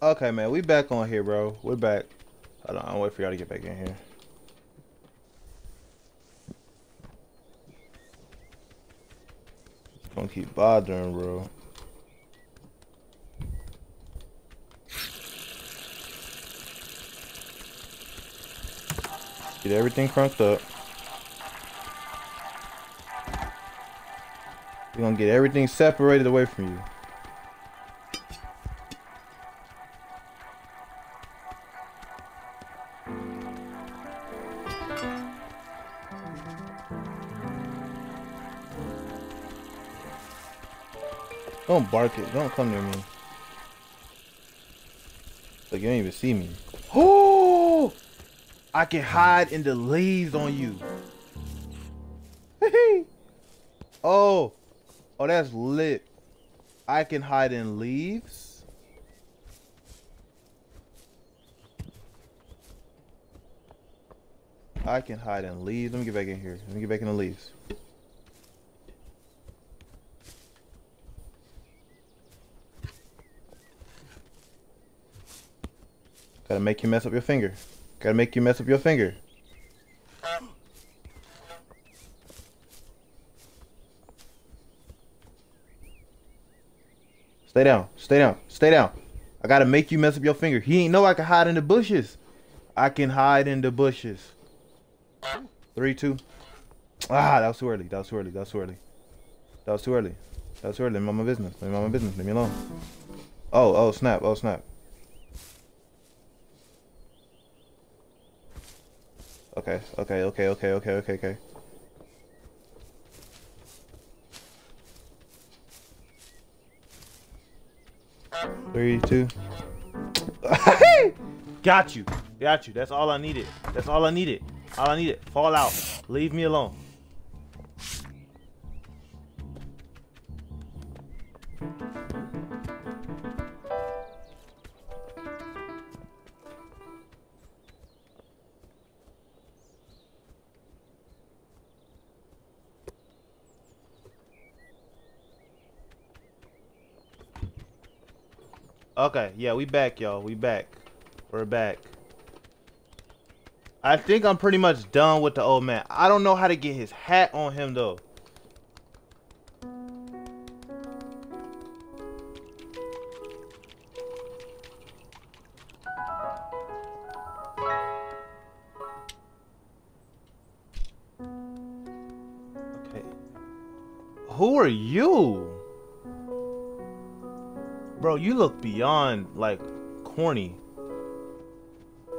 Okay, man, we back on here, bro. We're back. Hold on, I'll wait for y'all to get back in here. Gonna keep bothering, bro. Get everything crunked up. We're gonna get everything separated away from you. Don't bark it. Don't come near me. Like you don't even see me. Oh! I can hide in the leaves on you. oh. Oh, that's lit. I can hide in leaves. I can hide in leaves. Let me get back in here. Let me get back in the leaves. Gotta make you mess up your finger. Gotta make you mess up your finger. Stay down. Stay down. Stay down. I gotta make you mess up your finger. He ain't know I can hide in the bushes. I can hide in the bushes. Three, two. Ah, that was too early. That was too early. That was too early. That was too early. That was too early. Mind my business. Mind my business. Leave me alone. Oh, oh, snap. Oh, snap. Okay, okay, okay, okay, okay, okay, okay. Three, two. Got you. Got you. That's all I needed. That's all I needed. All I needed. Fall out. Leave me alone. Okay, yeah, we back, y'all. We back. We're back. I think I'm pretty much done with the old man. I don't know how to get his hat on him, though. Okay. Who are you? Bro, you look beyond, like, corny.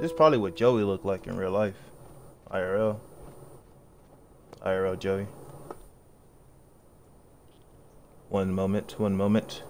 This is probably what Joey looked like in real life. IRL. IRL Joey. One moment, one moment.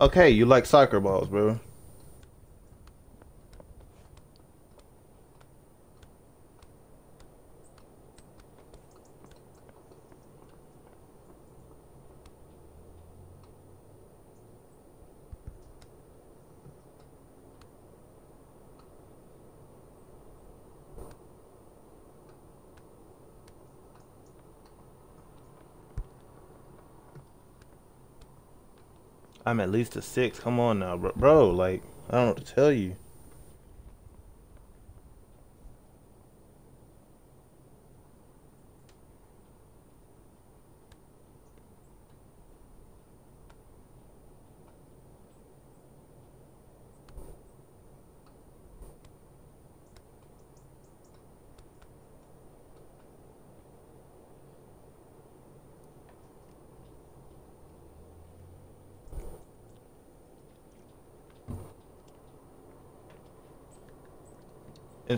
Okay, you like soccer balls, bro. At least a six. Come on now, bro. bro. Like, I don't know what to tell you.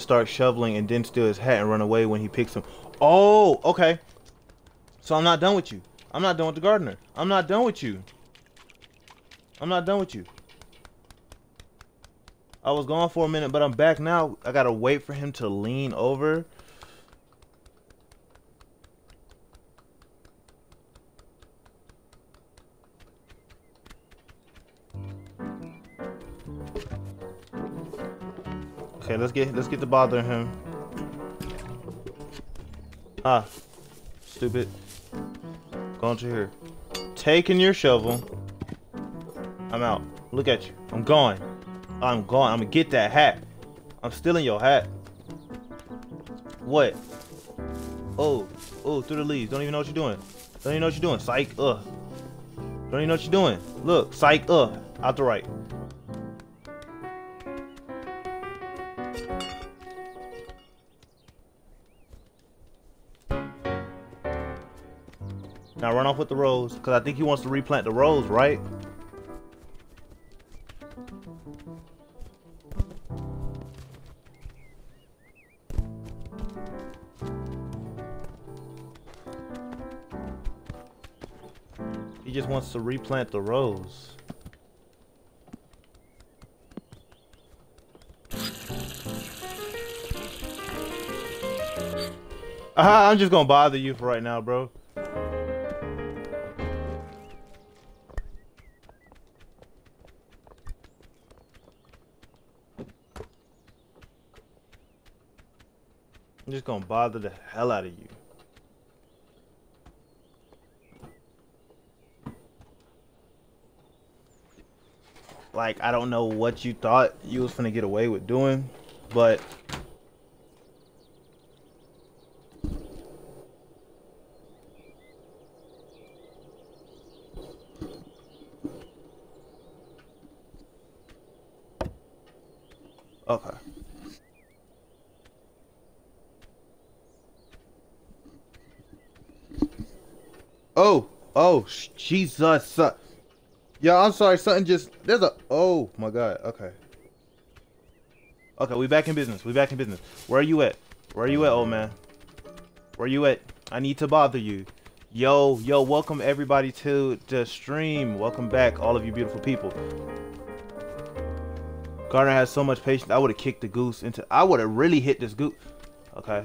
Start shoveling and then steal his hat and run away when he picks him. Oh, okay. So I'm not done with you. I'm not done with the gardener. I'm not done with you. I'm not done with you. I was gone for a minute, but I'm back now. I gotta wait for him to lean over. Let's get let's get to bothering him. Ah, stupid. Going to here. Taking your shovel. I'm out. Look at you. I'm gone. I'm gone. I'm gonna get that hat. I'm stealing your hat. What? Oh, oh, through the leaves. Don't even know what you're doing. Don't even know what you're doing. Psych. Ugh. Don't even know what you're doing. Look, psych. Ugh. Out the right. Off with the rose, because I think he wants to replant the rose, right? He just wants to replant the rose. Ah, I'm just gonna bother you for right now, bro. Just gonna bother the hell out of you. Like, I don't know what you thought you was gonna get away with doing, but Okay. Oh, oh, Jesus. Yeah, I'm sorry. Something just there's a. Oh my God. Okay. Okay, we back in business. We back in business. Where are you at? Where are you at, old man? Where you at? I need to bother you. Yo, yo, welcome everybody to the stream. Welcome back, all of you beautiful people. Garner has so much patience. I would have kicked the goose into. I would have really hit this goose. Okay.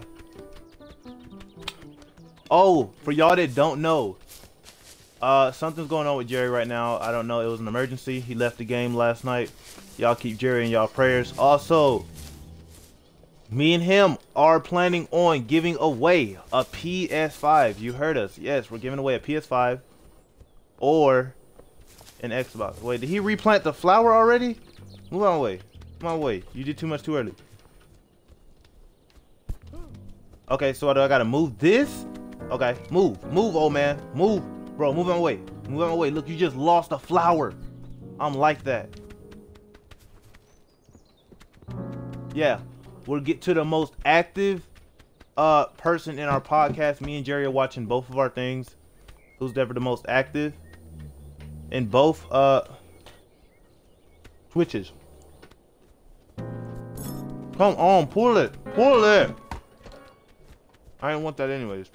Oh, for y'all that don't know, uh, something's going on with Jerry right now. I don't know. It was an emergency. He left the game last night. Y'all keep Jerry in y'all prayers. Also, me and him are planning on giving away a PS5. You heard us. Yes, we're giving away a PS5 or an Xbox. Wait, did he replant the flower already? Move on away. Come on away. You did too much too early. Okay, so do I gotta move this? Okay, move. Move, old man. Move. Bro, move on away. Move on away. Look, you just lost a flower. I'm like that. Yeah. We'll get to the most active uh person in our podcast. Me and Jerry are watching both of our things. Who's ever the most active? In both uh Twitches. Come on, pull it. Pull it. I didn't want that anyways.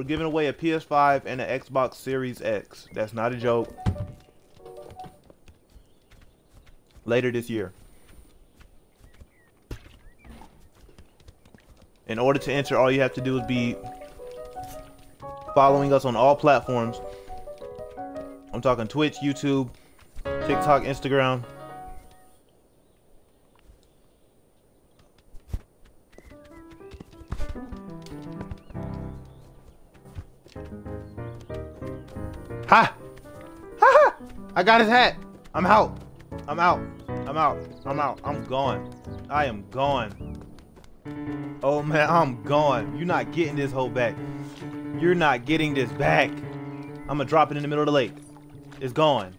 We're giving away a PS5 and an Xbox Series X. That's not a joke. Later this year. In order to enter, all you have to do is be following us on all platforms. I'm talking Twitch, YouTube, TikTok, Instagram. Ha! Ha! I got his hat. I'm out. I'm out. I'm out. I'm out. I'm gone. I am gone. Oh man, I'm gone. You're not getting this whole back. You're not getting this back. I'm gonna drop it in the middle of the lake. It's gone.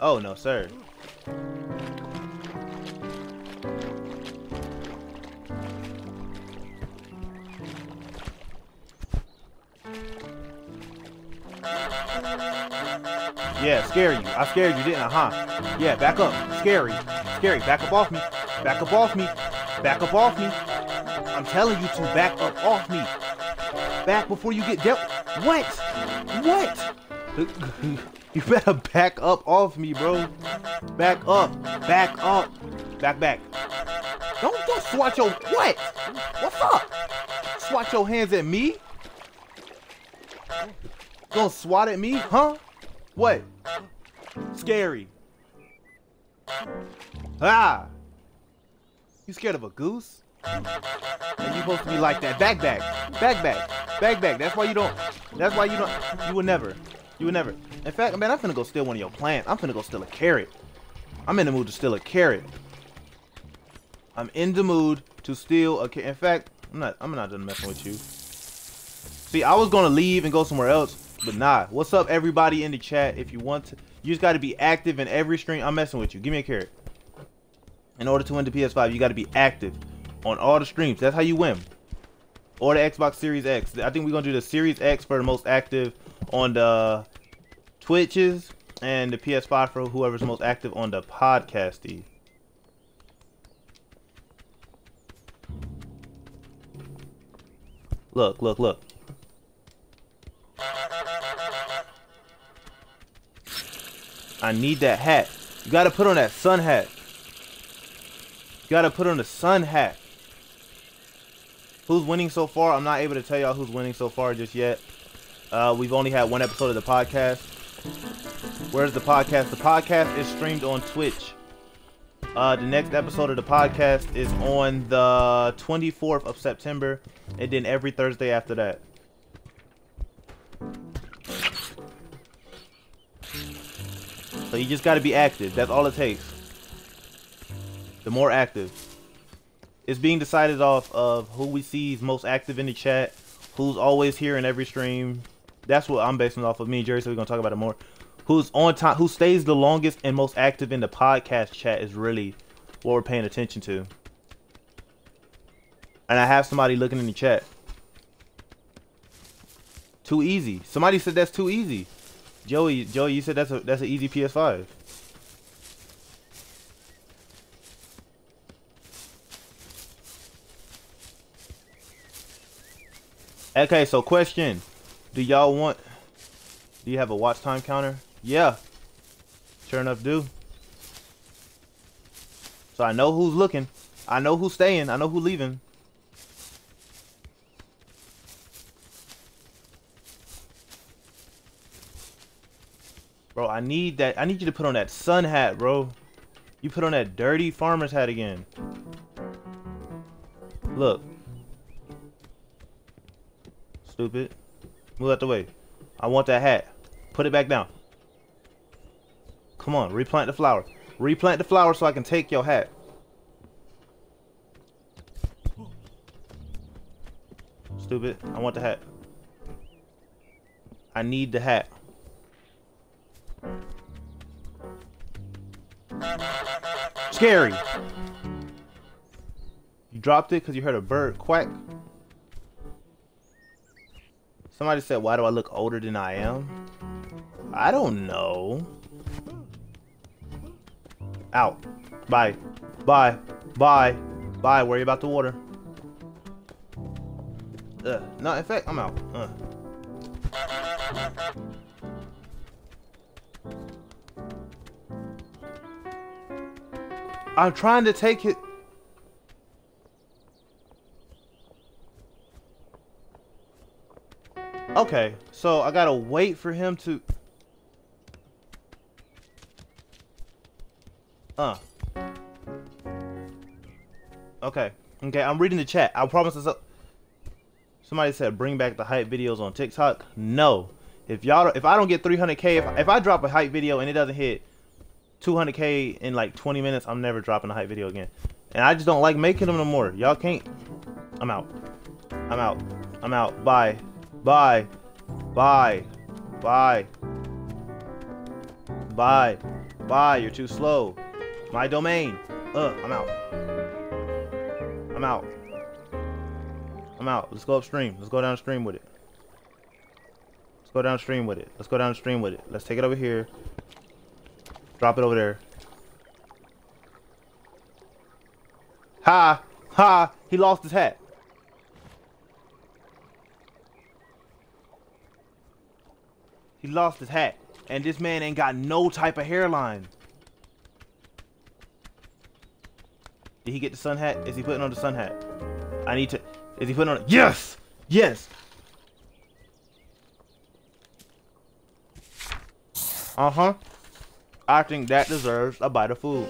Oh no, sir. Yeah, scare you. I scared you, didn't I, huh? Yeah, back up. Scary. Scary. Back up off me. Back up off me. Back up off me. I'm telling you to back up off me. Back before you get dealt. What? What? you better back up off me, bro. Back up. Back up. Back, back. Don't, don't swat your... What? What's up? Swat your hands at me? Gonna swat at me? Huh? What? Scary. Ah! You scared of a goose? And you supposed to be like that. Back back. Back back. Back back. That's why you don't that's why you don't you would never. You would never. In fact, man, I'm finna go steal one of your plants. I'm finna go steal a carrot. I'm in the mood to steal a carrot. I'm in the mood to steal a carrot. In fact, I'm not I'm not done messing with you. See, I was gonna leave and go somewhere else, but nah. What's up everybody in the chat? If you want to you just gotta be active in every stream. I'm messing with you. Give me a carrot. In order to win the PS5, you gotta be active on all the streams. That's how you win. Or the Xbox Series X. I think we're gonna do the Series X for the most active on the Twitches and the PS5 for whoever's most active on the podcasty. Look, look, look. I need that hat. You gotta put on that sun hat. You gotta put on the sun hat. Who's winning so far? I'm not able to tell y'all who's winning so far just yet. Uh, we've only had one episode of the podcast. Where's the podcast? The podcast is streamed on Twitch. Uh, the next episode of the podcast is on the 24th of September, and then every Thursday after that. So you just got to be active. That's all it takes. The more active. It's being decided off of who we see is most active in the chat, who's always here in every stream. That's what I'm basing off of. Me and Jerry, so we're gonna talk about it more. Who's on time? Who stays the longest and most active in the podcast chat is really what we're paying attention to. And I have somebody looking in the chat. Too easy. Somebody said that's too easy. Joey, Joey, you said that's a that's an easy PS5. Okay, so question. Do y'all want do you have a watch time counter? Yeah. Sure enough do. So I know who's looking. I know who's staying. I know who's leaving. Bro, I need that. I need you to put on that sun hat, bro. You put on that dirty farmer's hat again. Look. Stupid. Move out the way. I want that hat. Put it back down. Come on, replant the flower. Replant the flower so I can take your hat. Stupid. I want the hat. I need the hat. Scary. You dropped it because you heard a bird quack. Somebody said, why do I look older than I am? I don't know. Out. Bye. Bye. Bye. Bye. Worry about the water. Uh, no, in fact, I'm out. Uh. I'm trying to take it. Okay, so I gotta wait for him to... Uh. Okay. Okay, I'm reading the chat. I promise. Somebody said bring back the hype videos on TikTok. No. If y'all if I don't get 300k if, if I drop a hype video and it doesn't hit 200k in like 20 minutes, I'm never dropping a hype video again. And I just don't like making them no more. Y'all can't. I'm out. I'm out. I'm out. Bye. Bye. Bye. Bye. Bye. Bye. You're too slow. My domain. Ugh, I'm out. I'm out. I'm out. Let's go upstream. Let's go downstream with it. Let's go downstream with it. Let's go downstream with it. Let's take it over here. Drop it over there. Ha! Ha! He lost his hat. He lost his hat. And this man ain't got no type of hairline. Did he get the sun hat? Is he putting on the sun hat? I need to... Is he putting on... Yes! Yes! Uh-huh. I think that deserves a bite of food.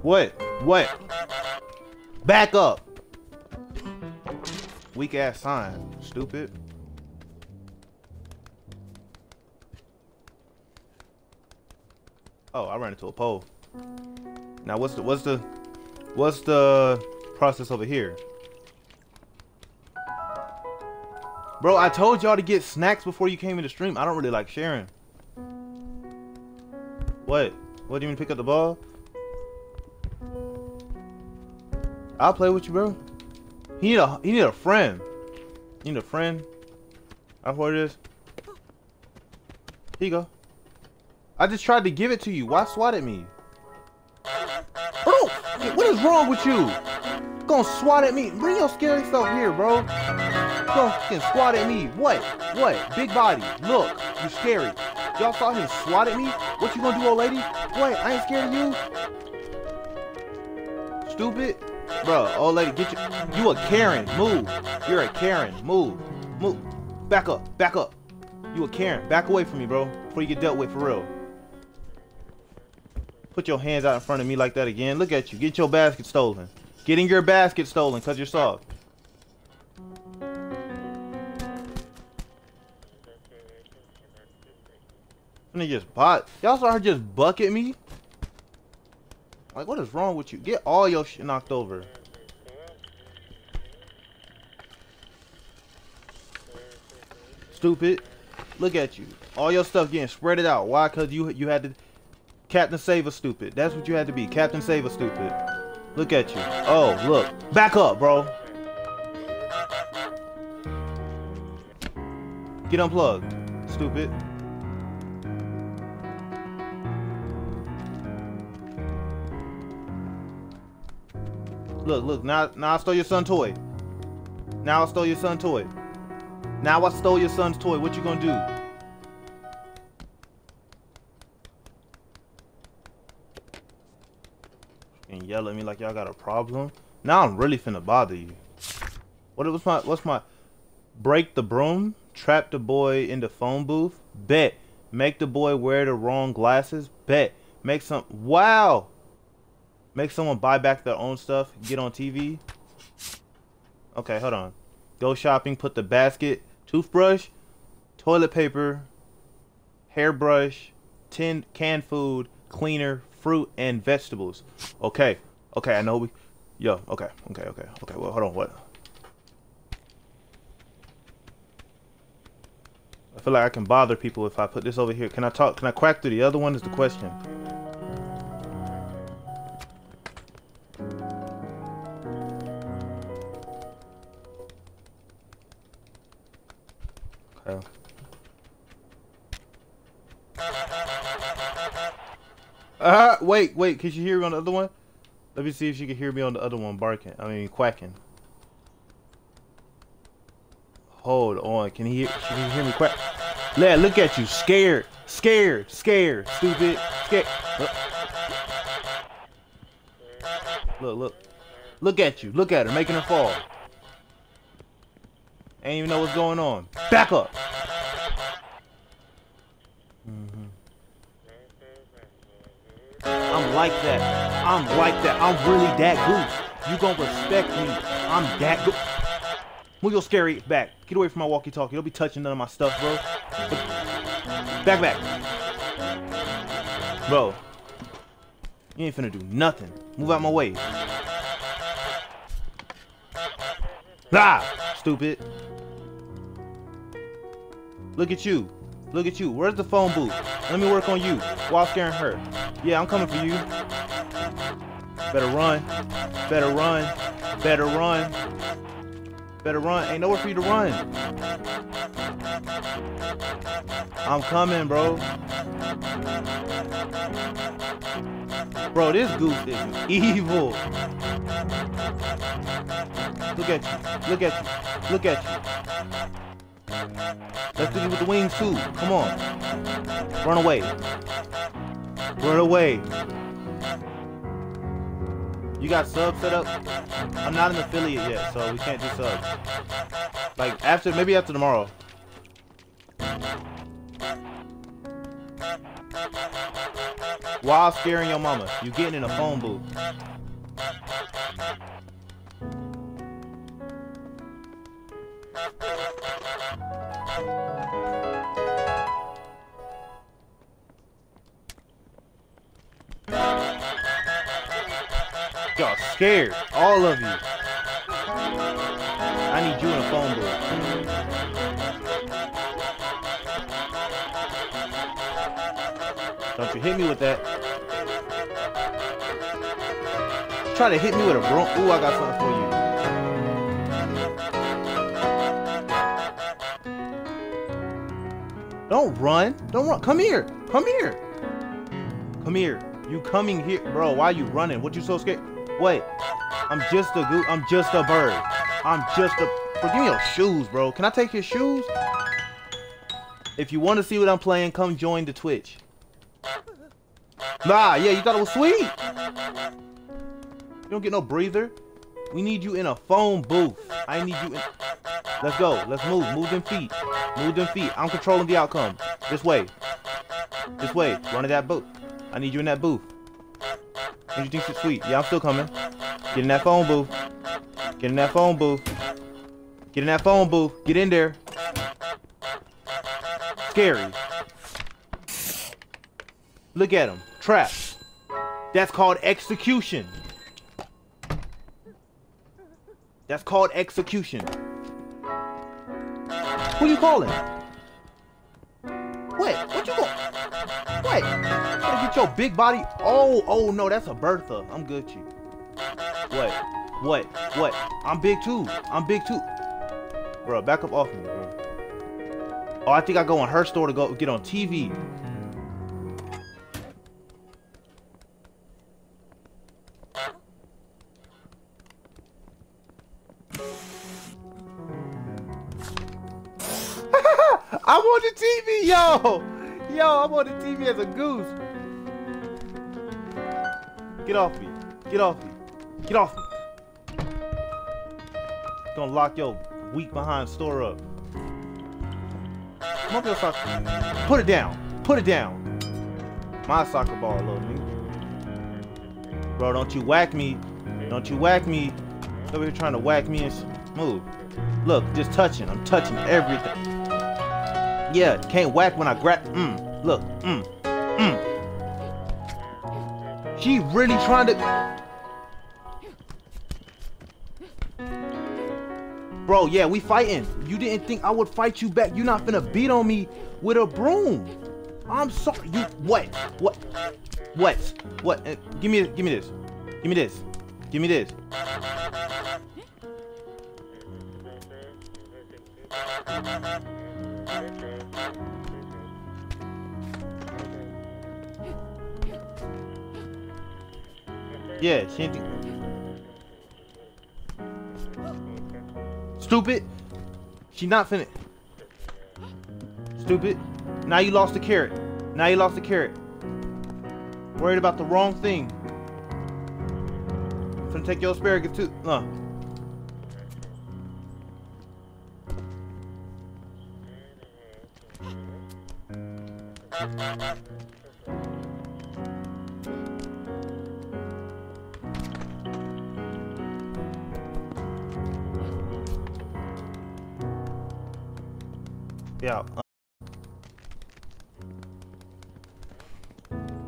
What? What? Back up! Weak ass sign. Stupid. Oh, I ran into a pole. Now what's the what's the what's the process over here? Bro, I told y'all to get snacks before you came in the stream. I don't really like sharing. What? What do you mean pick up the ball? I'll play with you, bro. He need a he need a friend. You need a friend. That's what it is. Here you go. I just tried to give it to you. Why swat at me? Bro, what is wrong with you? Gonna swat at me? Bring your scary self here, bro. Gonna fucking swat at me. What? What? Big body. Look, you're scary. Y'all saw him swat at me? What you gonna do, old lady? What? I ain't scared of you. Stupid. Bro, old lady, get you. You a Karen. Move. You're a Karen. Move. Move. Back up. Back up. You a Karen. Back away from me, bro. Before you get dealt with for real. Put your hands out in front of me like that again. Look at you. Get your basket stolen. Getting your basket stolen because you're soft. Just bot. Y'all saw her just bucket me? Like, what is wrong with you? Get all your shit knocked over. Stupid. Look at you. All your stuff getting spread it out. Why? Because you you had to Captain Save stupid. That's what you had to be. Captain Save stupid. Look at you. Oh, look. Back up, bro. Get unplugged. Stupid. Look, look. Now, now I stole your son toy. Now I stole your son toy. Now I stole your son's toy. What you gonna do? and yell at me like y'all got a problem. Now I'm really finna bother you. What was my what's my break the broom, trap the boy in the phone booth, bet. Make the boy wear the wrong glasses, bet. Make some wow. Make someone buy back their own stuff, get on TV. Okay, hold on. Go shopping, put the basket, toothbrush, toilet paper, hairbrush, tin canned food, cleaner, fruit and vegetables. Okay. Okay, I know we Yo, okay, okay, okay, okay, well hold on, what? I feel like I can bother people if I put this over here. Can I talk can I crack through the other one is the question. Uh, wait, wait. Can you hear me on the other one? Let me see if she can hear me on the other one barking. I mean, quacking. Hold on. Can he can hear me quack? Lad, look at you. Scared. Scared. Scared. Stupid. Scared. Look. Look, look. Look at you. Look at her. Making her fall. Ain't even know what's going on. Back up. I'm like that. I'm like that. I'm really that goose. You gonna respect me. I'm that goose. Move your scary back. Get away from my walkie-talkie. Don't be touching none of my stuff, bro. Back, back. Bro. You ain't finna do nothing. Move out my way. Ah! Stupid. Look at you. Look at you. Where's the phone booth? Let me work on you while scaring her. Yeah, I'm coming for you. Better run. Better run. Better run. Better run. Ain't nowhere for you to run. I'm coming, bro. Bro, this goose is evil. Look at you. Look at you. Look at you. Let's do it with the wings too. Come on. Run away. Run away. You got subs set up? I'm not an affiliate yet, so we can't do subs. Like after, maybe after tomorrow. While scaring your mama, you getting in a phone booth. Y'all scared, all of you. I need you in a phone booth. Don't you hit me with that. Try to hit me with a broom. Ooh, I got something for you. Don't run. Don't run. Come here. Come here. Come here. You coming here, bro? Why you running? What you so scared? Wait. I'm just a goo. I'm just a bird. I'm just a. Bro, give me your shoes, bro. Can I take your shoes? If you want to see what I'm playing, come join the Twitch. Nah, yeah, you thought it was sweet. You don't get no breather. We need you in a phone booth. I need you in. Let's go. Let's move. Move them feet. Move them feet. I'm controlling the outcome. This way. This way. Run to that booth. I need you in that booth. What you think is sweet? Yeah, I'm still coming. Get in that phone booth. Get in that phone booth. Get in that phone booth. Get in there. Scary. Look at him. Trapped. That's called execution. That's called execution. Who you calling? What? What you going? What? Gotta get your big body. Oh, oh no, that's a Bertha. I'm good, you. What? What? What? I'm big too. I'm big too. Bro, back up off me, bro. Oh, I think I go in her store to go get on TV. I'm on the TV, yo! Yo, I'm on the TV as a goose. Get off me. Get off me. Get off me. Gonna lock your weak behind store up. Put it down. Put it down. My soccer ball, little me. Bro, don't you whack me. Don't you whack me. Over here trying to whack me and move. Look, just touching. I'm touching everything. Yeah, can't whack when I grab. Mm, look. Mm, mm. She really trying to. Bro, yeah, we fighting. You didn't think I would fight you back. You're not finna beat on me with a broom. I'm sorry. You what? What? What? What? Uh, give me give me this. Give me this. Give me this. Yeah, she Stupid. She not finished. Stupid. Now you lost the carrot. Now you lost the carrot. Worried about the wrong thing. Finna take your asparagus too. Uh. Yeah.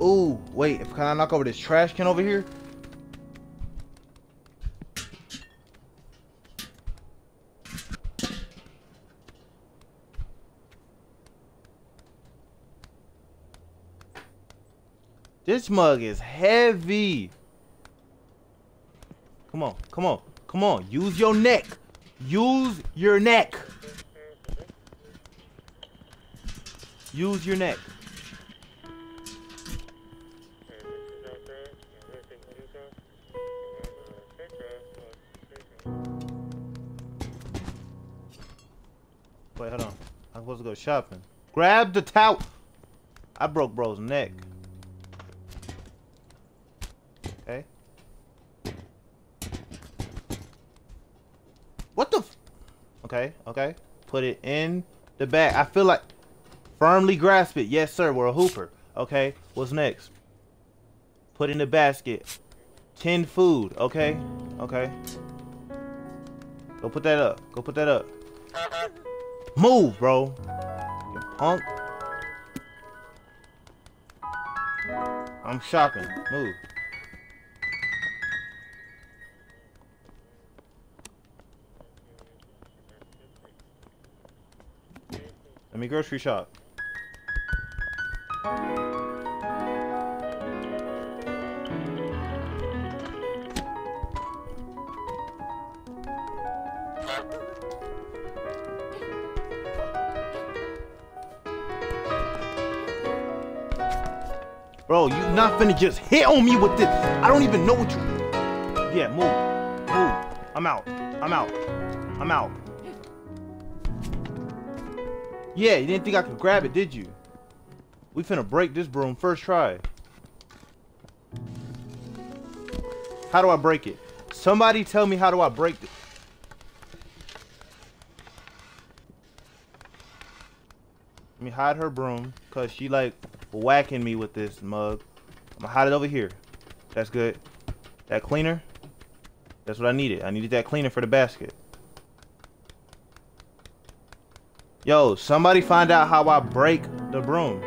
Ooh, wait. Can I knock over this trash can over here? This mug is heavy. Come on, come on, come on. Use your neck. Use your neck. Use your neck. Wait, hold on. I'm supposed to go shopping. Grab the towel. I broke bro's neck. Okay. What the? F okay, okay. Put it in the bag. I feel like firmly grasp it. Yes, sir. We're a hooper. Okay. What's next? Put in the basket. Tin food. Okay. Okay. Go put that up. Go put that up. Move, bro. You punk. I'm shopping. Move. Let me grocery shop. Bro, you not finna just hit on me with this. I don't even know what you. Yeah, move. Move. I'm out. I'm out. I'm out. Yeah, you didn't think I could grab it, did you? We finna break this broom first try. How do I break it? Somebody tell me how do I break it? Let me hide her broom, cause she like whacking me with this mug. I'm gonna hide it over here. That's good. That cleaner, that's what I needed. I needed that cleaner for the basket. Yo, somebody find out how I break the broom.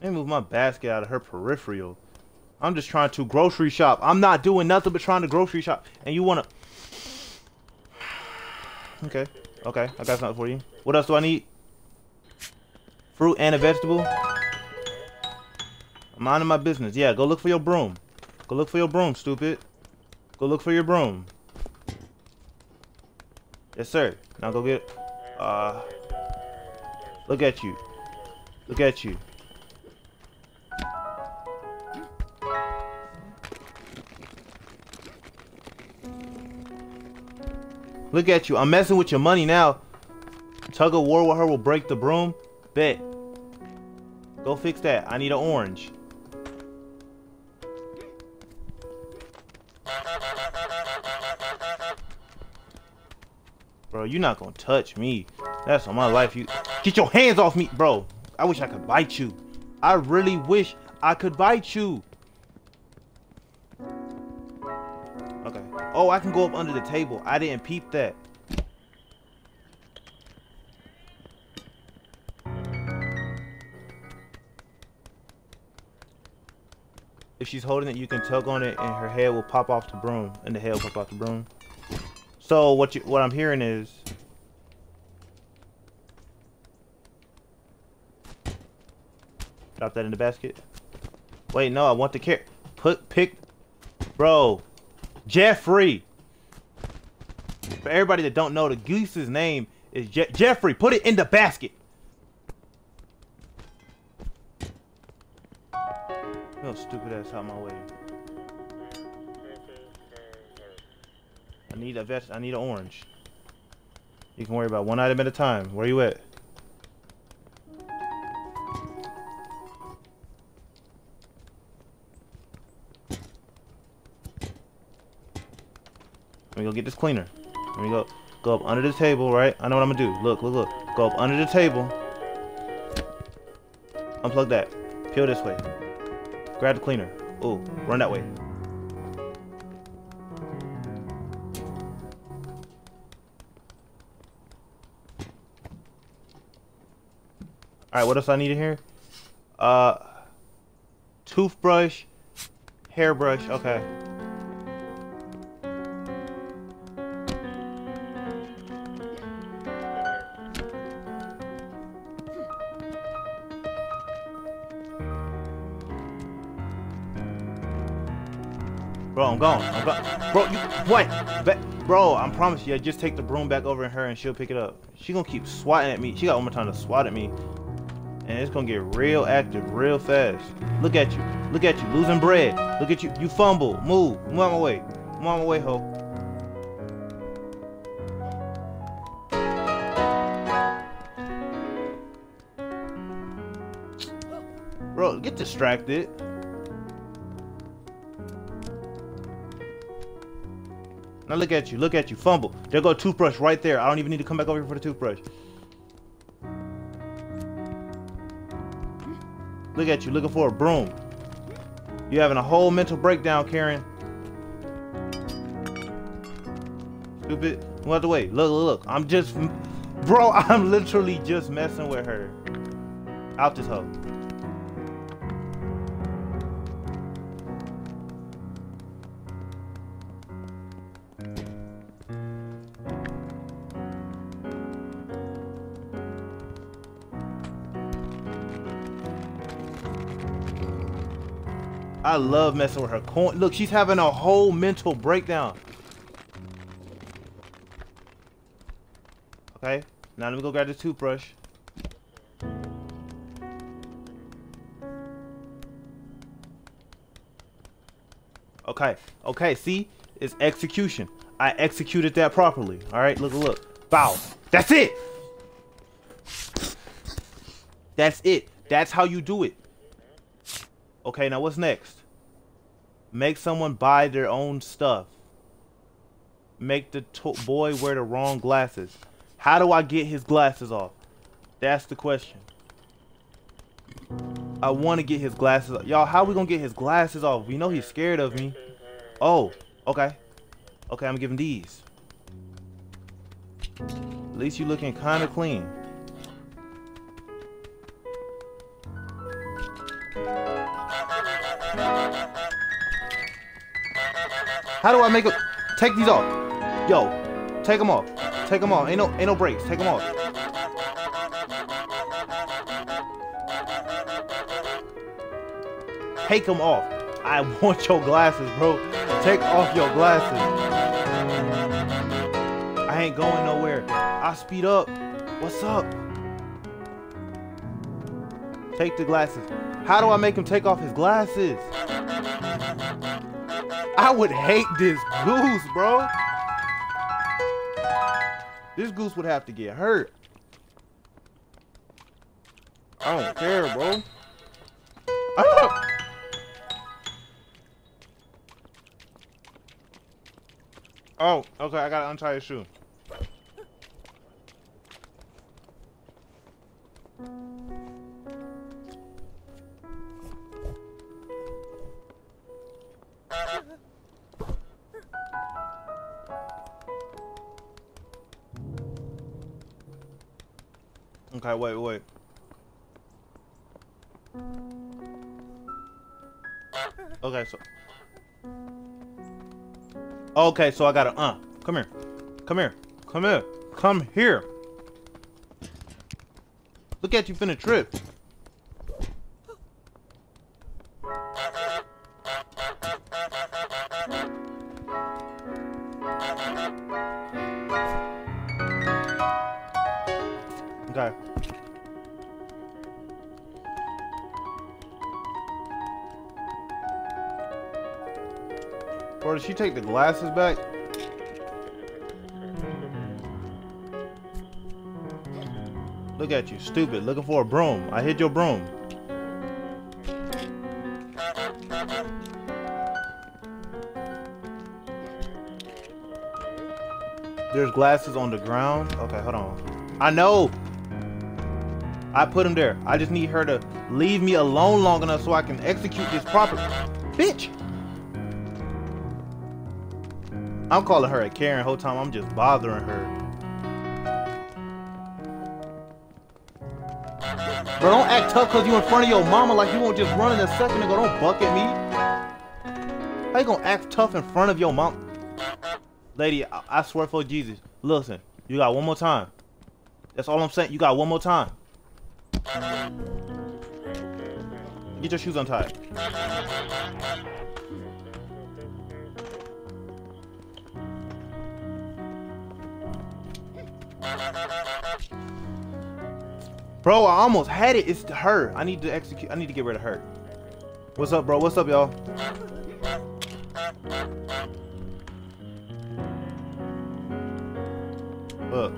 Let me move my basket out of her peripheral. I'm just trying to grocery shop. I'm not doing nothing but trying to grocery shop. And you wanna... Okay. Okay. I got something for you. What else do I need? Fruit and a vegetable? Minding my business. Yeah, go look for your broom. Go look for your broom, stupid. Go look for your broom. Yes, sir. Now go get... Uh... Look at you. Look at you. Look at you. I'm messing with your money now. Tug of war with her will break the broom. Bet. Go fix that. I need an orange. You're not gonna touch me. That's on my life. You get your hands off me, bro. I wish I could bite you. I really wish I could bite you. Okay. Oh, I can go up under the table. I didn't peep that. If she's holding it, you can tug on it and her head will pop off the broom. And the head will pop off the broom. So what you what I'm hearing is Drop that in the basket. Wait, no, I want the carrot. Put pick Bro, Jeffrey. For everybody that don't know, the goose's name is Je Jeffrey. Put it in the basket. No stupid ass out my way. I need a vest. I need an orange. You can worry about one item at a time. Where are you at? Let me go get this cleaner. Let me go go up under the table, right? I know what I'm gonna do. Look, look, look. Go up under the table. Unplug that. Peel this way. Grab the cleaner. Oh, run that way. Alright, what else I need in here? Uh, toothbrush, hairbrush, okay. Bro, I'm gone. I'm gone. Bro, you what? Ba bro, I promise you, I just take the broom back over in her and she'll pick it up. She gonna keep swatting at me. She got one more time to swat at me. And it's gonna get real active real fast. Look at you. Look at you. Losing bread. Look at you. You fumble. Move. Move out my way. Move out my way, ho. Bro, get distracted. Now look at you, look at you, fumble. There go toothbrush right there. I don't even need to come back over here for the toothbrush. Look at you, looking for a broom. You having a whole mental breakdown, Karen. Stupid. What the way. Look, look, look. I'm just, bro, I'm literally just messing with her. Out this hoe. I love messing with her coin. Look, she's having a whole mental breakdown. Okay, now let me go grab the toothbrush. Okay, okay, see? It's execution. I executed that properly. All right, look, look. Bow. That's it. That's it. That's how you do it. Okay, now what's next? Make someone buy their own stuff. Make the boy wear the wrong glasses. How do I get his glasses off? That's the question. I want to get his glasses off. Y'all, how we going to get his glasses off? We know he's scared of me. Oh, okay. Okay, I'm giving these. At least you looking kind of clean. How do I make it? Take these off. Yo, take them off. Take them off. Ain't no, ain't no breaks. Take them off. Take them off. I want your glasses, bro. Take off your glasses. I ain't going nowhere. I speed up. What's up? Take the glasses. How do I make him take off his glasses? I would hate this goose, bro. This goose would have to get hurt. I don't care, bro. Ah! Oh, okay, I gotta untie his shoe. Okay, wait, wait. Okay, so. Okay, so I gotta, uh, come here. Come here. Come here. Come here. Look at you finna trip. Take the glasses back? Look at you, stupid, looking for a broom. I hit your broom. There's glasses on the ground. Okay, hold on. I know. I put them there. I just need her to leave me alone long enough so I can execute this properly. Bitch! I'm calling her a Karen whole time. I'm just bothering her. Bro, don't act tough because you in front of your mama like you won't just run in a second and go, don't buck at me. How you gonna act tough in front of your mom? Lady, I, I swear for Jesus. Listen, you got one more time. That's all I'm saying. You got one more time. Get your shoes untied. Bro, I almost had it. It's her. I need to execute. I need to get rid of her. What's up, bro? What's up, y'all? Look.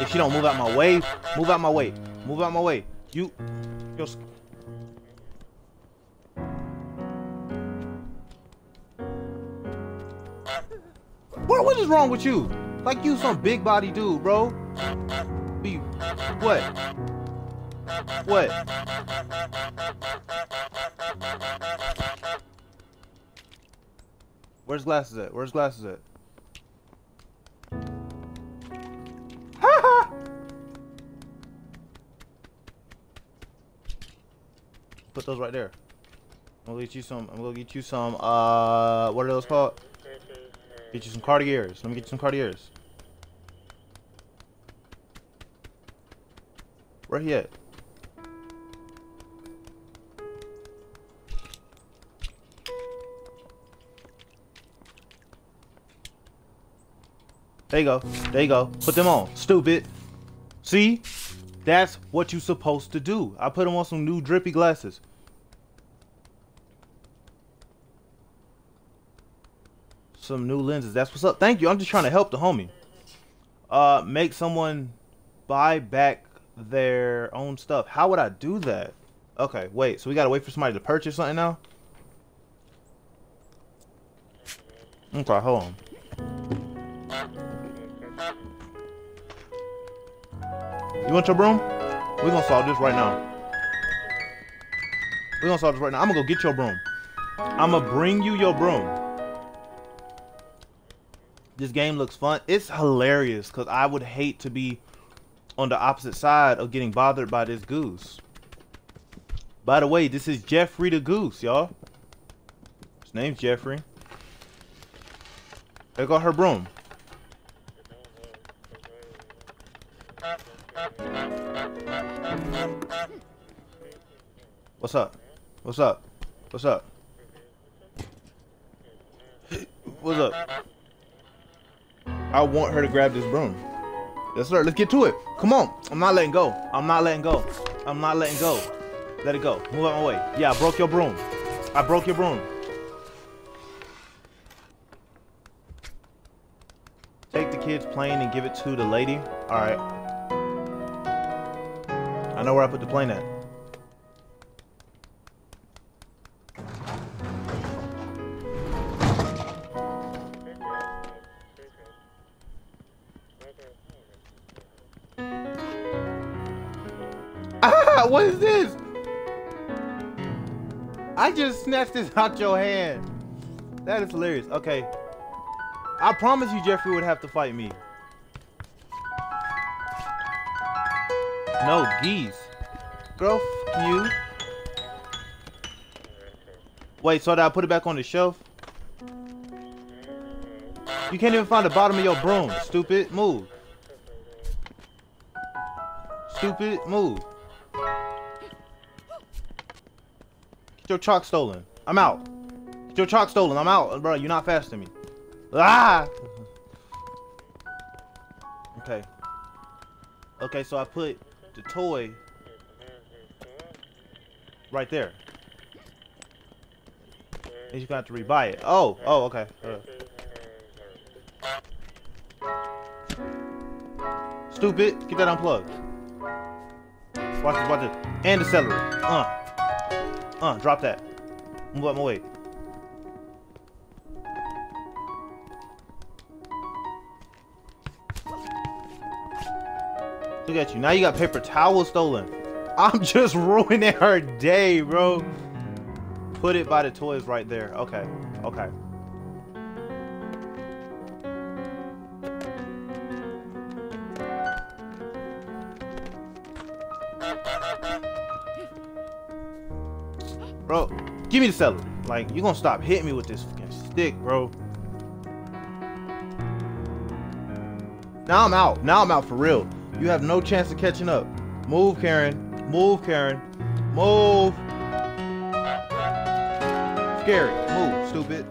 If she don't move out my way, move out my way. Move out my way. You, yo. What, what is wrong with you? Like you some big body dude, bro. Be what? What? Where's glasses at? Where's glasses at? Put those right there. I'm gonna get you some. I'm gonna get you some. Uh, what are those called? Get you some Cartiers. Let me get you some Cartiers. Where he at? There you go. There you go. Put them on. Stupid. See? That's what you're supposed to do. I put them on some new drippy glasses. Some new lenses. That's what's up. Thank you. I'm just trying to help the homie. Uh, make someone buy back their own stuff. How would I do that? Okay, wait. So we gotta wait for somebody to purchase something now? Okay, hold on. You want your broom? We're gonna solve this right now. We're gonna solve this right now. I'm gonna go get your broom. I'm gonna bring you your broom. This game looks fun. It's hilarious because I would hate to be on the opposite side of getting bothered by this goose. By the way, this is Jeffrey the Goose, y'all. His name's Jeffrey. There go her broom. What's up? What's up? What's up? What's up? I want her to grab this broom. Yes, sir. Let's get to it. Come on. I'm not letting go. I'm not letting go. I'm not letting go. Let it go. Move out my way. Yeah, I broke your broom. I broke your broom. Take the kid's plane and give it to the lady. All right. I know where I put the plane at. I just snatched this out your hand. That is hilarious. Okay. I promise you Jeffrey would have to fight me. No, geese. Girl, you. Wait, so did I put it back on the shelf? You can't even find the bottom of your broom. Stupid. Move. Stupid. Move. Your chalk stolen. I'm out. Get your chalk stolen. I'm out. Bro, you're not faster than me. Ah! Okay. Okay, so I put the toy right there. And you got to have to rebuy it. Oh, oh, okay. Stupid. Get that unplugged. Watch this, watch this. And the celery. Uh. Uh, drop that. Move out my way. Look at you. Now you got paper towel stolen. I'm just ruining her day, bro. Put it by the toys right there. Okay. Okay. Give me the celery. Like, you gonna stop hitting me with this fucking stick, bro. Now I'm out. Now I'm out for real. You have no chance of catching up. Move, Karen. Move, Karen. Move. scary. Move, stupid.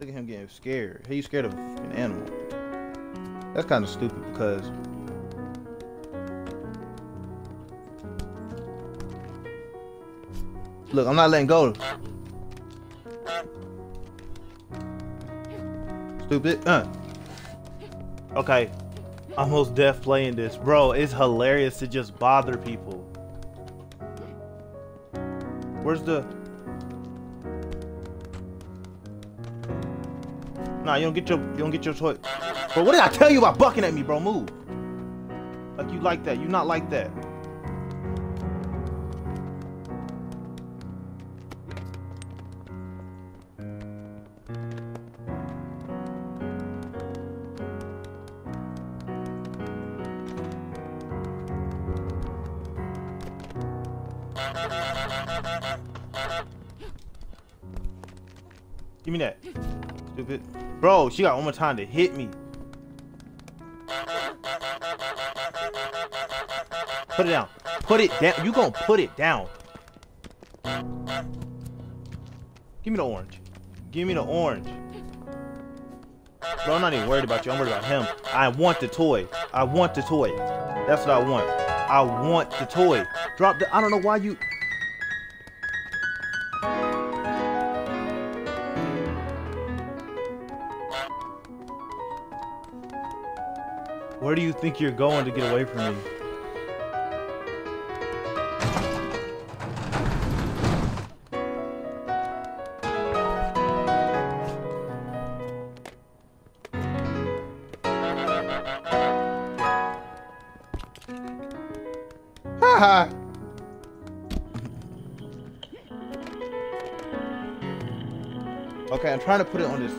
Look at him getting scared. He's scared of an animal. That's kind of stupid because Look, I'm not letting go. Stupid. Uh. Okay. Almost deaf playing this. Bro, it's hilarious to just bother people. Where's the... Nah, you don't get your you don't get your toy. What did I tell you about bucking at me, bro? Move. Like you like that. You not like that. Give me that. Stupid. Bro, she got one more time to hit me. Put it down. Put it down. You gonna put it down. Give me the orange. Give me the orange. Bro, I'm not even worried about you. I'm worried about him. I want the toy. I want the toy. That's what I want. I want the toy. Drop the... I don't know why you... Where do you think you're going to get away from me? Trying to put it on this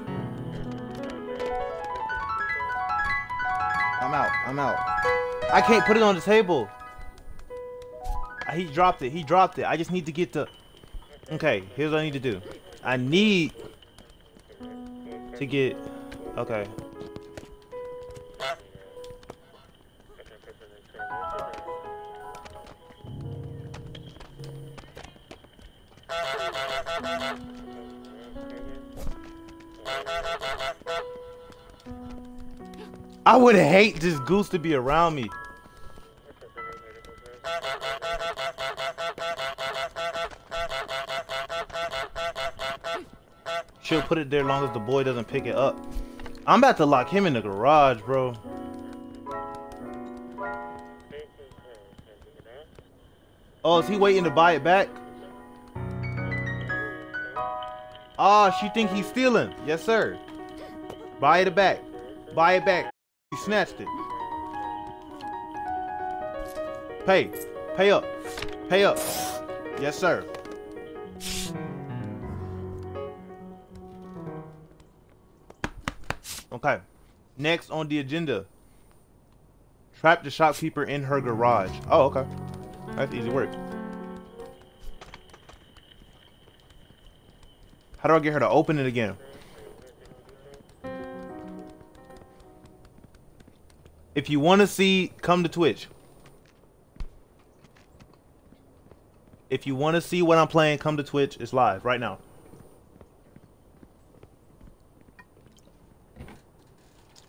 I'm out. I'm out. I can't put it on the table. Ah, he dropped it. He dropped it. I just need to get the... Okay, here's what I need to do. I need to get... Okay. Would hate this goose to be around me. She'll put it there long as the boy doesn't pick it up. I'm about to lock him in the garage, bro. Oh, is he waiting to buy it back? Oh, she think he's stealing. Yes, sir. Buy it back. Buy it back. Snatched it. Pay. Pay up. Pay up. Yes, sir. Okay. Next on the agenda. Trap the shopkeeper in her garage. Oh, okay. That's easy work. How do I get her to open it again? If you want to see, come to Twitch. If you want to see what I'm playing, come to Twitch. It's live right now.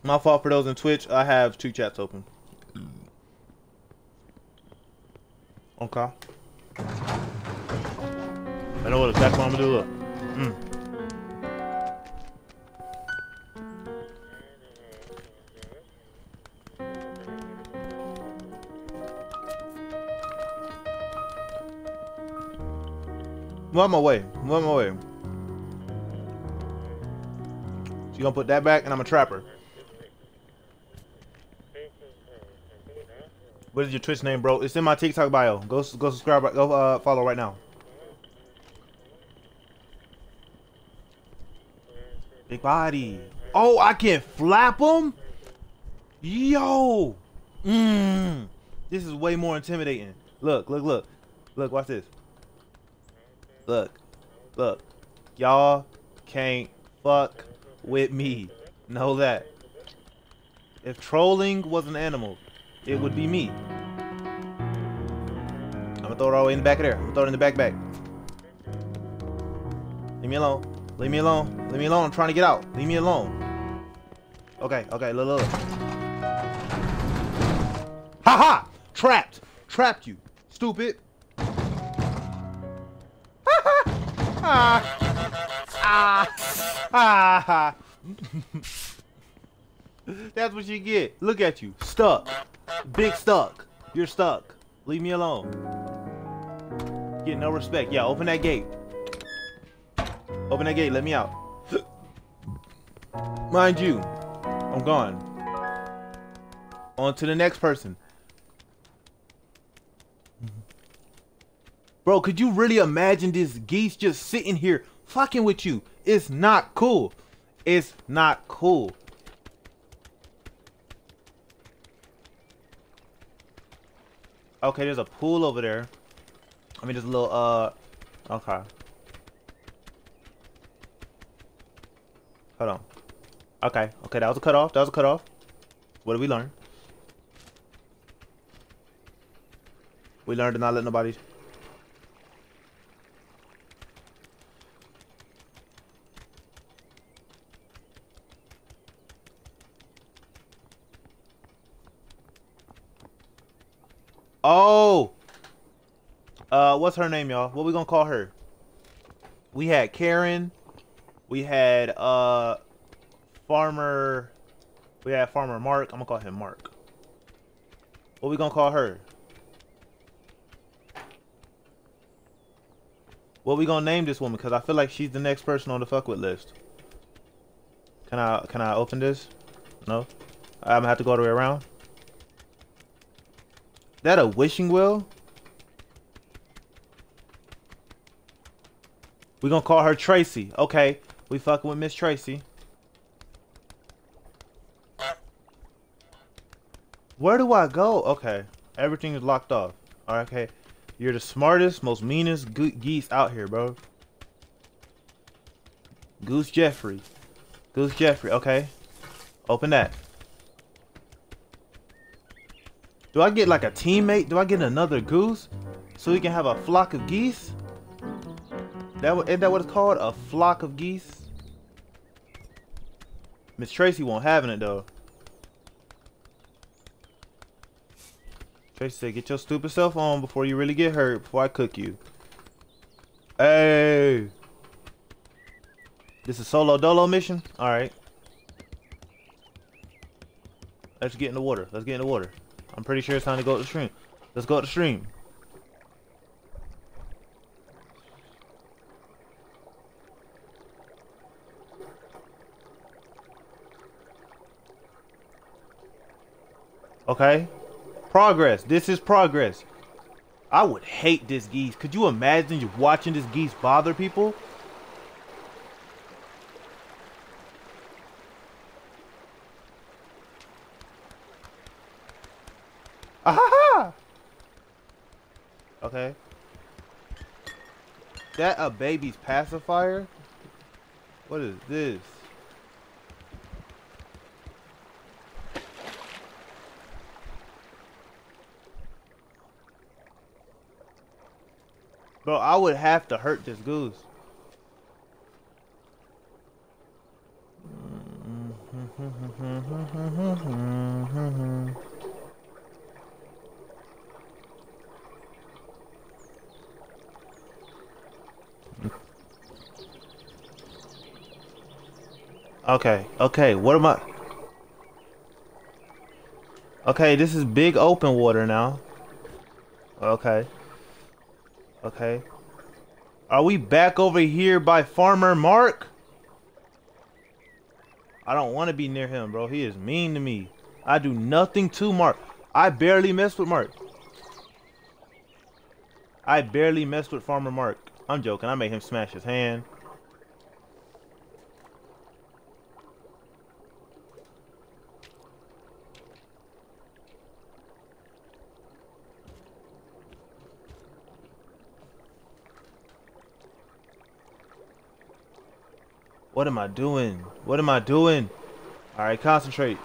My fault for those in Twitch. I have two chats open. Okay. I know what exactly what I'm gonna do. Look. Mm. Move on my way. Move on my way. So you gonna put that back and I'm a trapper. What is your Twitch name, bro? It's in my TikTok bio. Go go subscribe. Go uh, follow right now. Big body. Oh, I can flap him? Yo. Mmm. This is way more intimidating. Look, look, look. Look, watch this. Look, look, y'all can't fuck with me. Know that. If trolling was an animal, it would be me. I'm gonna throw it all the way in the back of there. I'm gonna throw it in the backpack. Leave me alone. Leave me alone. Leave me alone. I'm trying to get out. Leave me alone. Okay, okay, look, look. Ha ha! Trapped! Trapped you. Stupid. Ah! Ah! Ah! That's what you get. Look at you. Stuck. Big stuck. You're stuck. Leave me alone. Get no respect. Yeah, open that gate. Open that gate. Let me out. Mind you, I'm gone. On to the next person. Bro, could you really imagine this geese just sitting here fucking with you? It's not cool. It's not cool. Okay, there's a pool over there. I mean, there's a little, uh, okay. Hold on. Okay, okay, that was a cutoff. That was a cutoff. What did we learn? We learned to not let nobody Oh! Uh, what's her name, y'all? What we gonna call her? We had Karen. We had, uh, Farmer. We had Farmer Mark. I'm gonna call him Mark. What we gonna call her? What we gonna name this woman? Cause I feel like she's the next person on the fuck with list. Can I can I open this? No. I'm gonna have to go all the way around. That a wishing well? We gonna call her Tracy. Okay, we fucking with Miss Tracy. Where do I go? Okay, everything is locked off. Okay, you're the smartest, most meanest geese out here, bro. Goose Jeffrey. Goose Jeffrey, okay. Open that. Do I get like a teammate? Do I get another goose? So we can have a flock of geese? That Isn't that what it's called? A flock of geese? Miss Tracy won't having it though. Tracy said, get your stupid self on before you really get hurt, before I cook you. Hey! This is solo dolo mission? Alright. Let's get in the water. Let's get in the water. I'm pretty sure it's time to go to the stream. Let's go to the stream. Okay. Progress. This is progress. I would hate this geese. Could you imagine you watching this geese bother people? Aha! Okay. That a baby's pacifier? What is this? Bro, I would have to hurt this goose. Okay, okay, what am I? Okay, this is big open water now. Okay. Okay. Are we back over here by Farmer Mark? I don't want to be near him, bro. He is mean to me. I do nothing to Mark. I barely messed with Mark. I barely messed with Farmer Mark. I'm joking. I made him smash his hand. What am I doing? What am I doing? Alright, concentrate.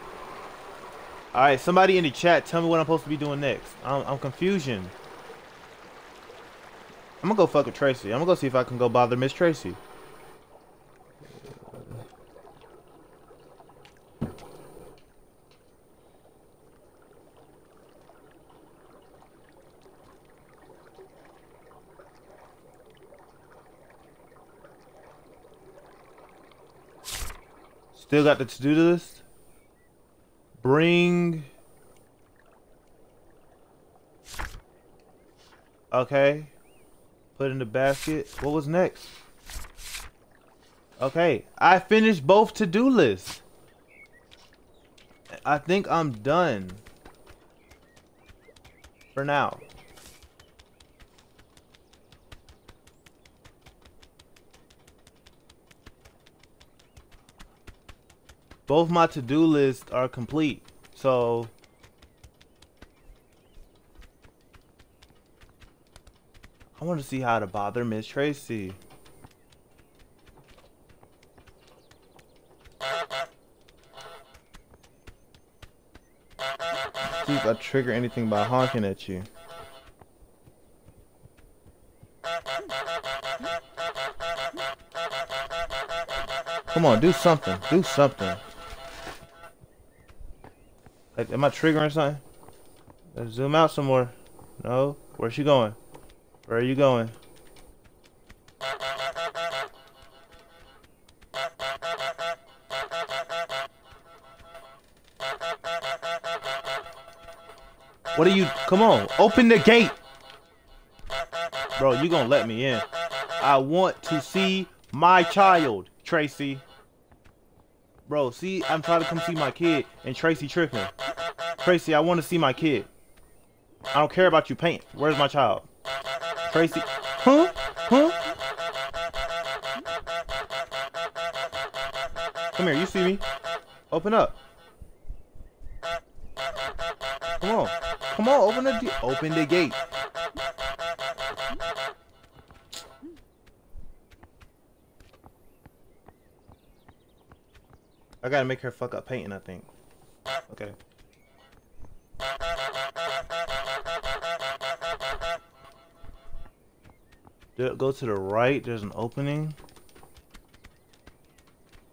Alright, somebody in the chat, tell me what I'm supposed to be doing next. I'm, I'm confusion. I'm gonna go fuck with Tracy. I'm gonna go see if I can go bother Miss Tracy. Still got the to-do list. Bring. Okay. Put in the basket. What was next? Okay. I finished both to-do lists. I think I'm done. For now. Both my to-do lists are complete. So I want to see how to bother Miss Tracy. See if I trigger anything by honking at you. Come on, do something. Do something. Like, am I triggering something? Let's zoom out some more. No? Where's she going? Where are you going? What are you? Come on, open the gate. Bro, you gonna let me in. I want to see my child, Tracy. Bro, see, I'm trying to come see my kid, and Tracy tripping. Tracy, I want to see my kid. I don't care about you paint. Where's my child? Tracy. Huh? Huh? Come here, you see me? Open up. Come on. Come on, open the open the gate. I gotta make her fuck up painting, I think. Okay. Go to the right, there's an opening.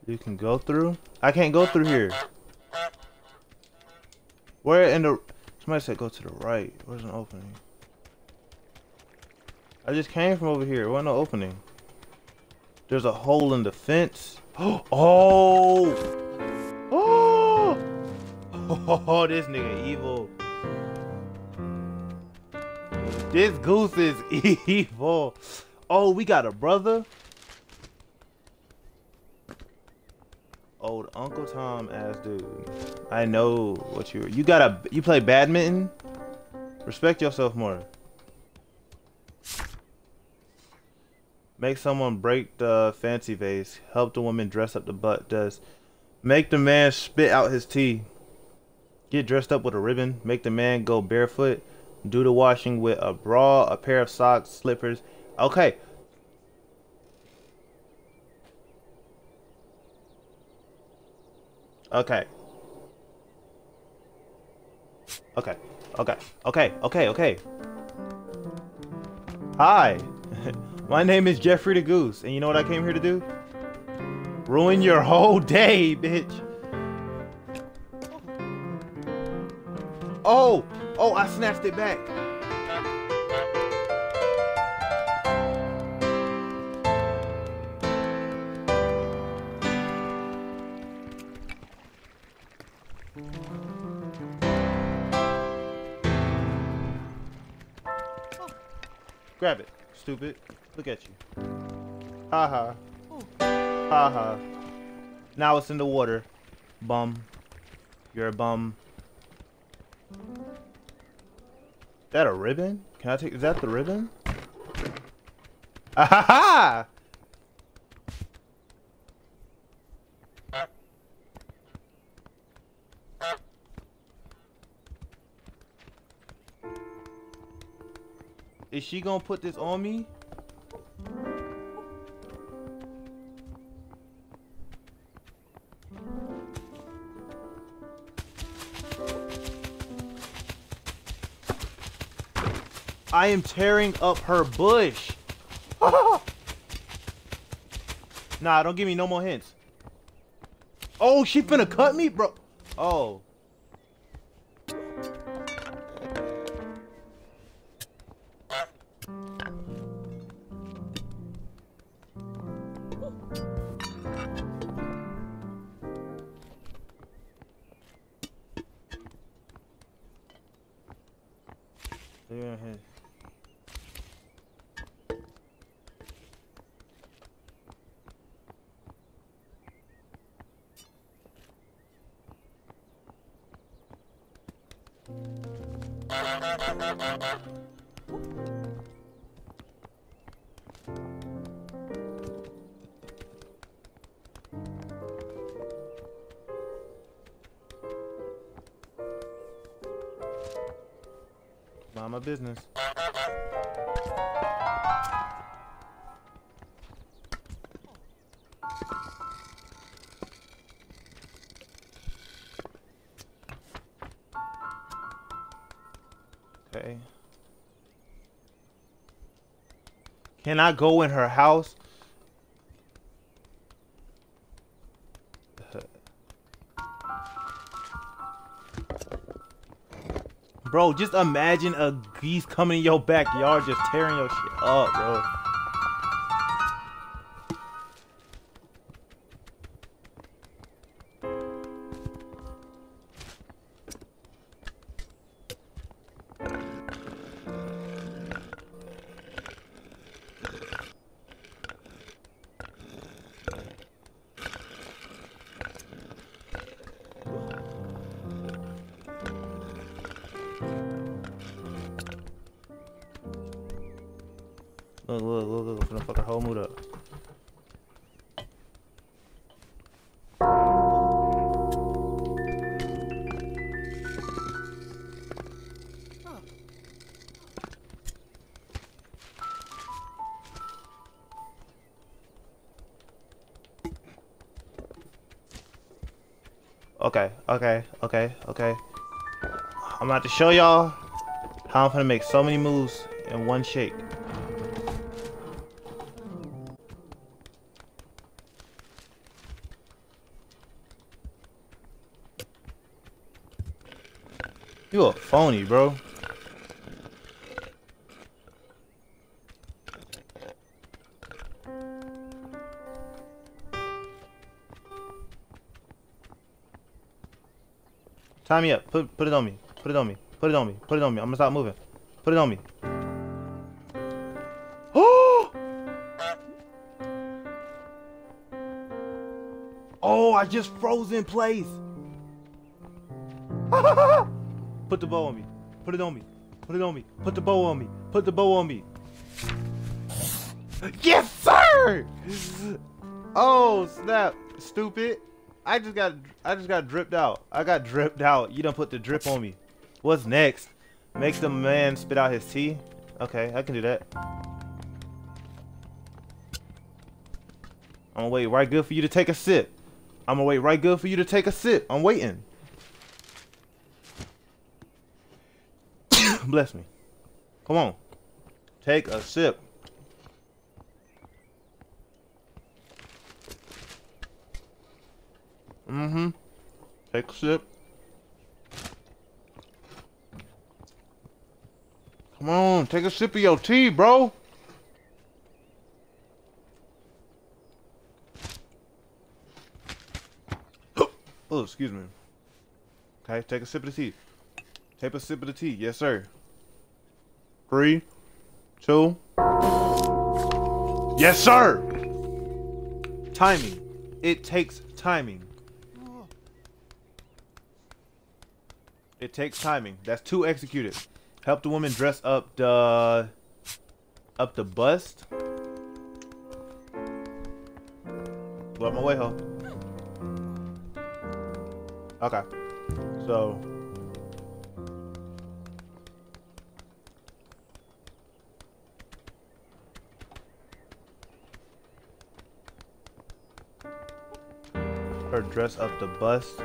You can go through. I can't go through here. Where in the... Somebody said go to the right. Where's an opening? I just came from over here. Where no opening? There's a hole in the fence. Oh! Oh! Oh, this nigga evil. This goose is evil. Oh, we got a brother. Old Uncle Tom ass dude. I know what you you got a you play badminton? Respect yourself more. Make someone break the fancy vase. Help the woman dress up the butt does. Make the man spit out his tea. Get dressed up with a ribbon. Make the man go barefoot do the washing with a bra, a pair of socks, slippers. Okay. Okay. Okay. Okay. Okay. Okay. Okay. Hi. My name is Jeffrey the Goose, and you know what I came here to do? Ruin your whole day, bitch. Oh! Oh, I snatched it back. Grab it, stupid. Look at you. Haha. Now it's in the water. Bum. You're a bum Is that a ribbon? Can I take, is that the ribbon? Ah ha ha! Is she gonna put this on me? I am tearing up her bush. nah, don't give me no more hints. Oh, she finna cut me, bro. Oh. Yeah. Mind my business. Can I go in her house? Bro, just imagine a geese coming in your backyard just tearing your shit up, bro. To show y'all how I'm gonna make so many moves in one shake. You a phony, bro. Tie me up. Put put it on me. Put it on me. Put it on me. Put it on me. I'm gonna stop moving. Put it on me. Oh! Oh, I just froze in place. Put the bow on me. Put it on me. Put it on me. Put the bow on me. Put the bow on me. Yes, sir! Oh, snap. Stupid. I just got I just got dripped out. I got dripped out. You don't put the drip on me. What's next? Make the man spit out his tea? Okay, I can do that. I'm gonna wait right good for you to take a sip. I'm gonna wait right good for you to take a sip. I'm waiting. Bless me. Come on. Take a sip. Mm-hmm. Take a sip. Come on, take a sip of your tea, bro. oh, excuse me. Okay, take a sip of the tea. Take a sip of the tea. Yes, sir. Three, two. Yes, sir. Timing. It takes timing. It takes timing. That's two executed. Help the woman dress up the up the bust. Go out my way, ho. Okay. So her dress up the bust.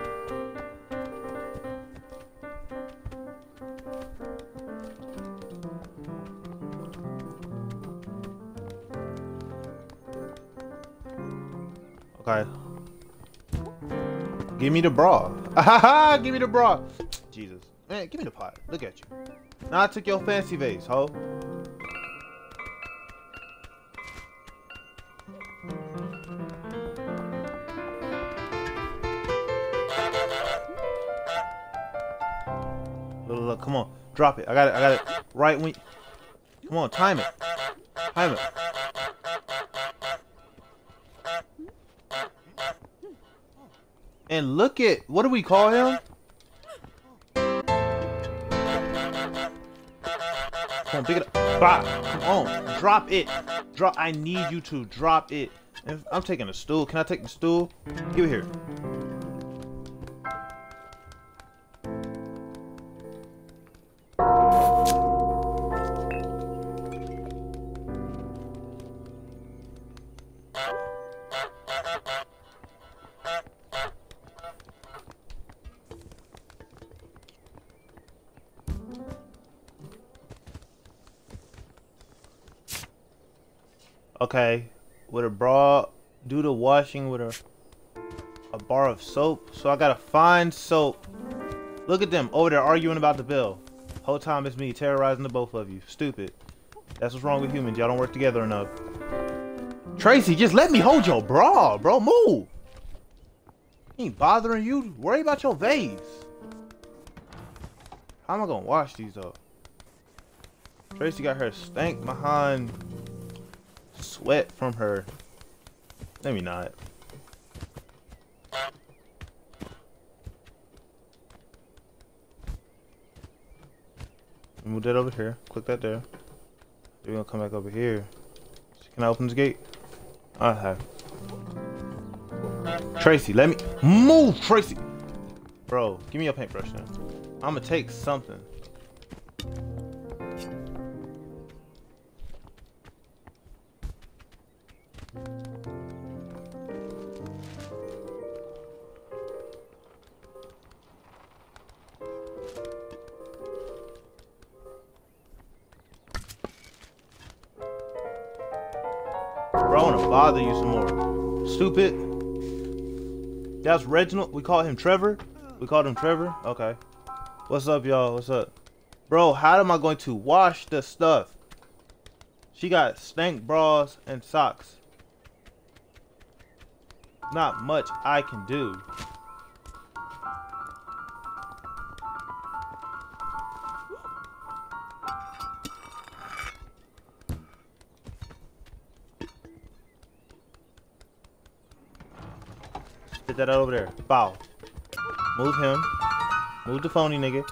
Give me the bra. ha! give me the bra. Jesus. Man, give me the pot. Look at you. Now I took your fancy vase, ho. Look, look, come on. Drop it. I got it. I got it. Right when. Come on, time it. Time it. And look at what do we call him? Come on, pick it up. Bop. Come on, drop it. Drop. I need you to drop it. I'm taking a stool. Can I take the stool? Give it here. Okay, with a bra, do the washing with a a bar of soap. So I gotta find soap. Look at them over there arguing about the bill. Whole time it's me terrorizing the both of you. Stupid. That's what's wrong with humans. Y'all don't work together enough. Tracy, just let me hold your bra, bro. Move. Ain't bothering you. Worry about your vase. How am I gonna wash these up? Tracy got her stank behind sweat from her. Maybe not. Move that over here. Click that there. We're gonna come back over here. Can I open this gate? I have. Tracy, let me move, Tracy. Bro, give me your paintbrush now. I'm gonna take something. Bother you some more. Stupid. That's Reginald. We call him Trevor. We called him Trevor. Okay. What's up, y'all? What's up? Bro, how am I going to wash the stuff? She got stank bras and socks. Not much I can do. That over there. Bow. Move him. Move the phony nigga.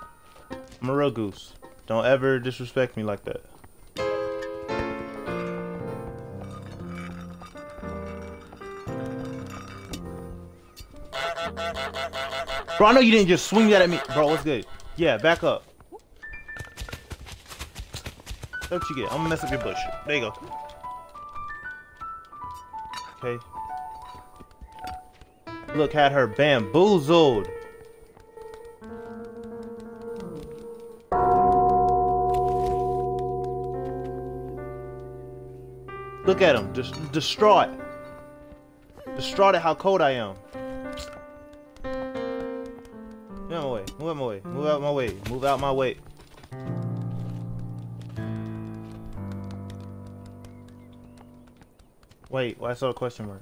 I'm a real goose. Don't ever disrespect me like that. Bro, I know you didn't just swing that at me. Bro, what's good? Yeah, back up. That's what you get. I'm gonna mess up your bush. There you go. Okay. Look, had her bamboozled. Look at him, just distraught. Distraught at how cold I am. Move out my way. Move out my way. Move out my way. Move out my way. Wait, why I saw a question mark?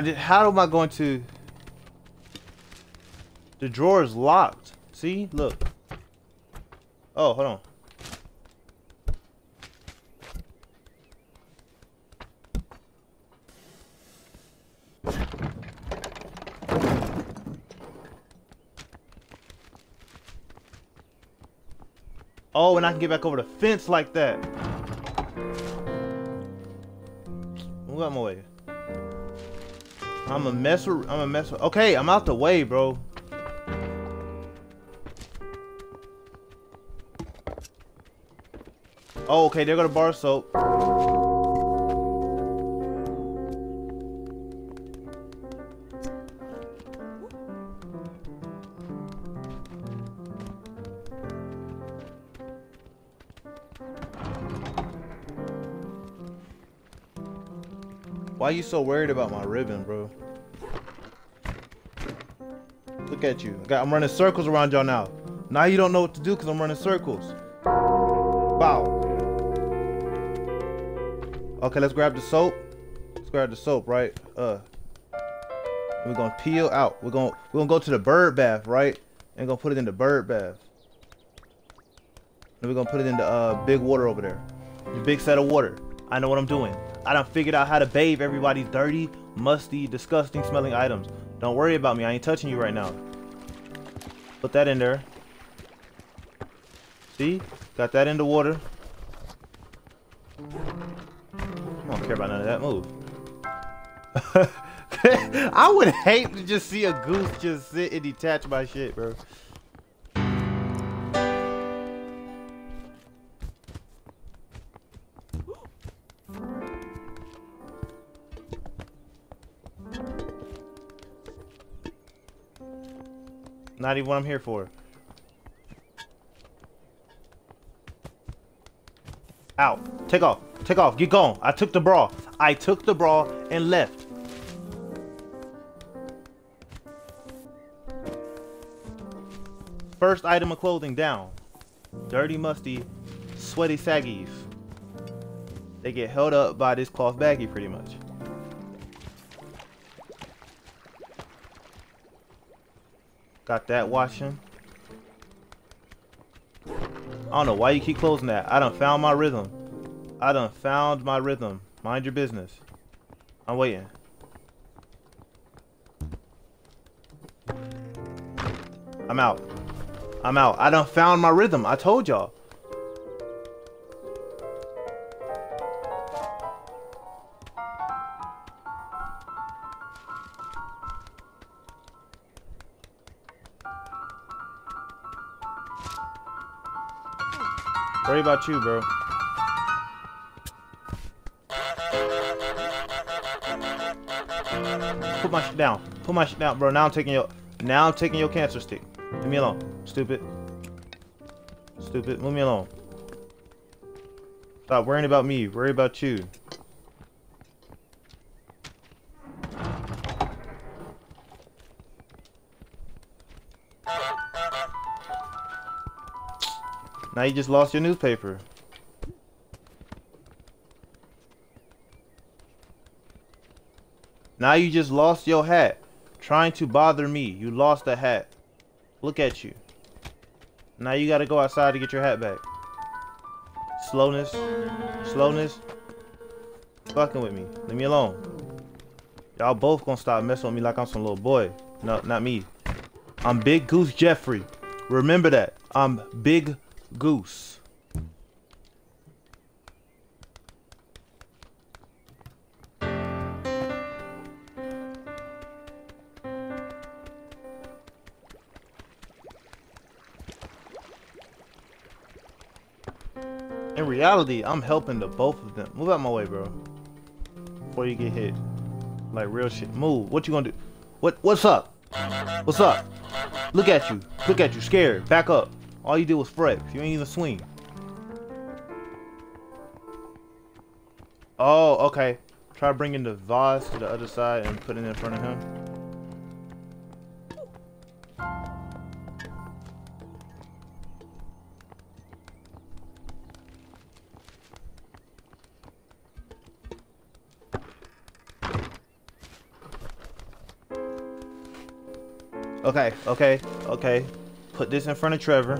I did. How am I going to? The drawer is locked. See, look. Oh, hold on. Oh, and I can get back over the fence like that. Move out my way. I'm a mess I'm a mess okay, I'm out the way, bro. Oh, okay, they're gonna bar soap. Why you so worried about my ribbon, bro? Look at you. I'm running circles around y'all now. Now you don't know what to do because I'm running circles. Wow. Okay, let's grab the soap. Let's grab the soap, right? Uh, we're gonna peel out. We're gonna we're gonna go to the bird bath, right? And gonna put it in the bird bath. And we're gonna put it in the uh, big water over there. The big set of water. I know what I'm doing. I done figured out how to bathe everybody's dirty, musty, disgusting smelling items. Don't worry about me. I ain't touching you right now. Put that in there. See? Got that in the water. I don't care about none of that. Move. I would hate to just see a goose just sit and detach my shit, bro. Not even what I'm here for. Out. Take off. Take off. Get going. I took the bra. I took the bra and left. First item of clothing down. Dirty, musty, sweaty saggies. They get held up by this cloth baggie pretty much. Got that washing. I don't know why you keep closing that. I done found my rhythm. I done found my rhythm. Mind your business. I'm waiting. I'm out. I'm out. I done found my rhythm. I told y'all. Worry about you, bro. Put my shit down. Put my shit down, bro. Now I'm taking your now I'm taking your cancer stick. Leave me alone. Stupid. Stupid. Leave me alone. Stop worrying about me. Worry about you. Now you just lost your newspaper. Now you just lost your hat. Trying to bother me. You lost a hat. Look at you. Now you gotta go outside to get your hat back. Slowness. Slowness. Fucking with me. Leave me alone. Y'all both gonna stop messing with me like I'm some little boy. No, not me. I'm Big Goose Jeffrey. Remember that. I'm Big Goose. In reality, I'm helping the both of them. Move out my way, bro. Before you get hit. Like real shit. Move. What you gonna do? What what's up? What's up? Look at you. Look at you. Scared. Back up. All you did was fret. You ain't even swing. Oh, okay. Try bringing the vase to the other side and putting it in front of him. Okay, okay, okay. Put this in front of Trevor.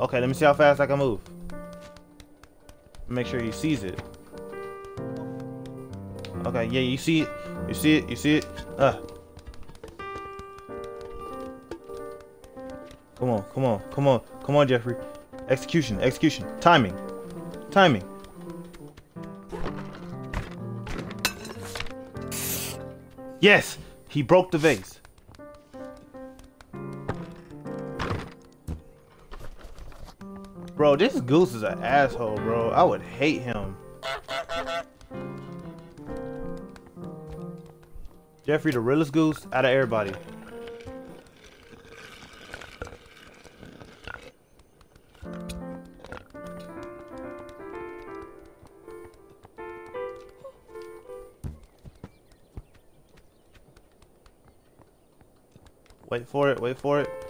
Okay, let me see how fast I can move. Make sure he sees it. Okay, yeah, you see it. You see it. You see it. Uh. Come on, come on, come on, come on, Jeffrey. Execution, execution. Timing. Timing. Yes! He broke the vase. This goose is an asshole, bro. I would hate him. Jeffrey, the realest goose out of everybody. Wait for it, wait for it.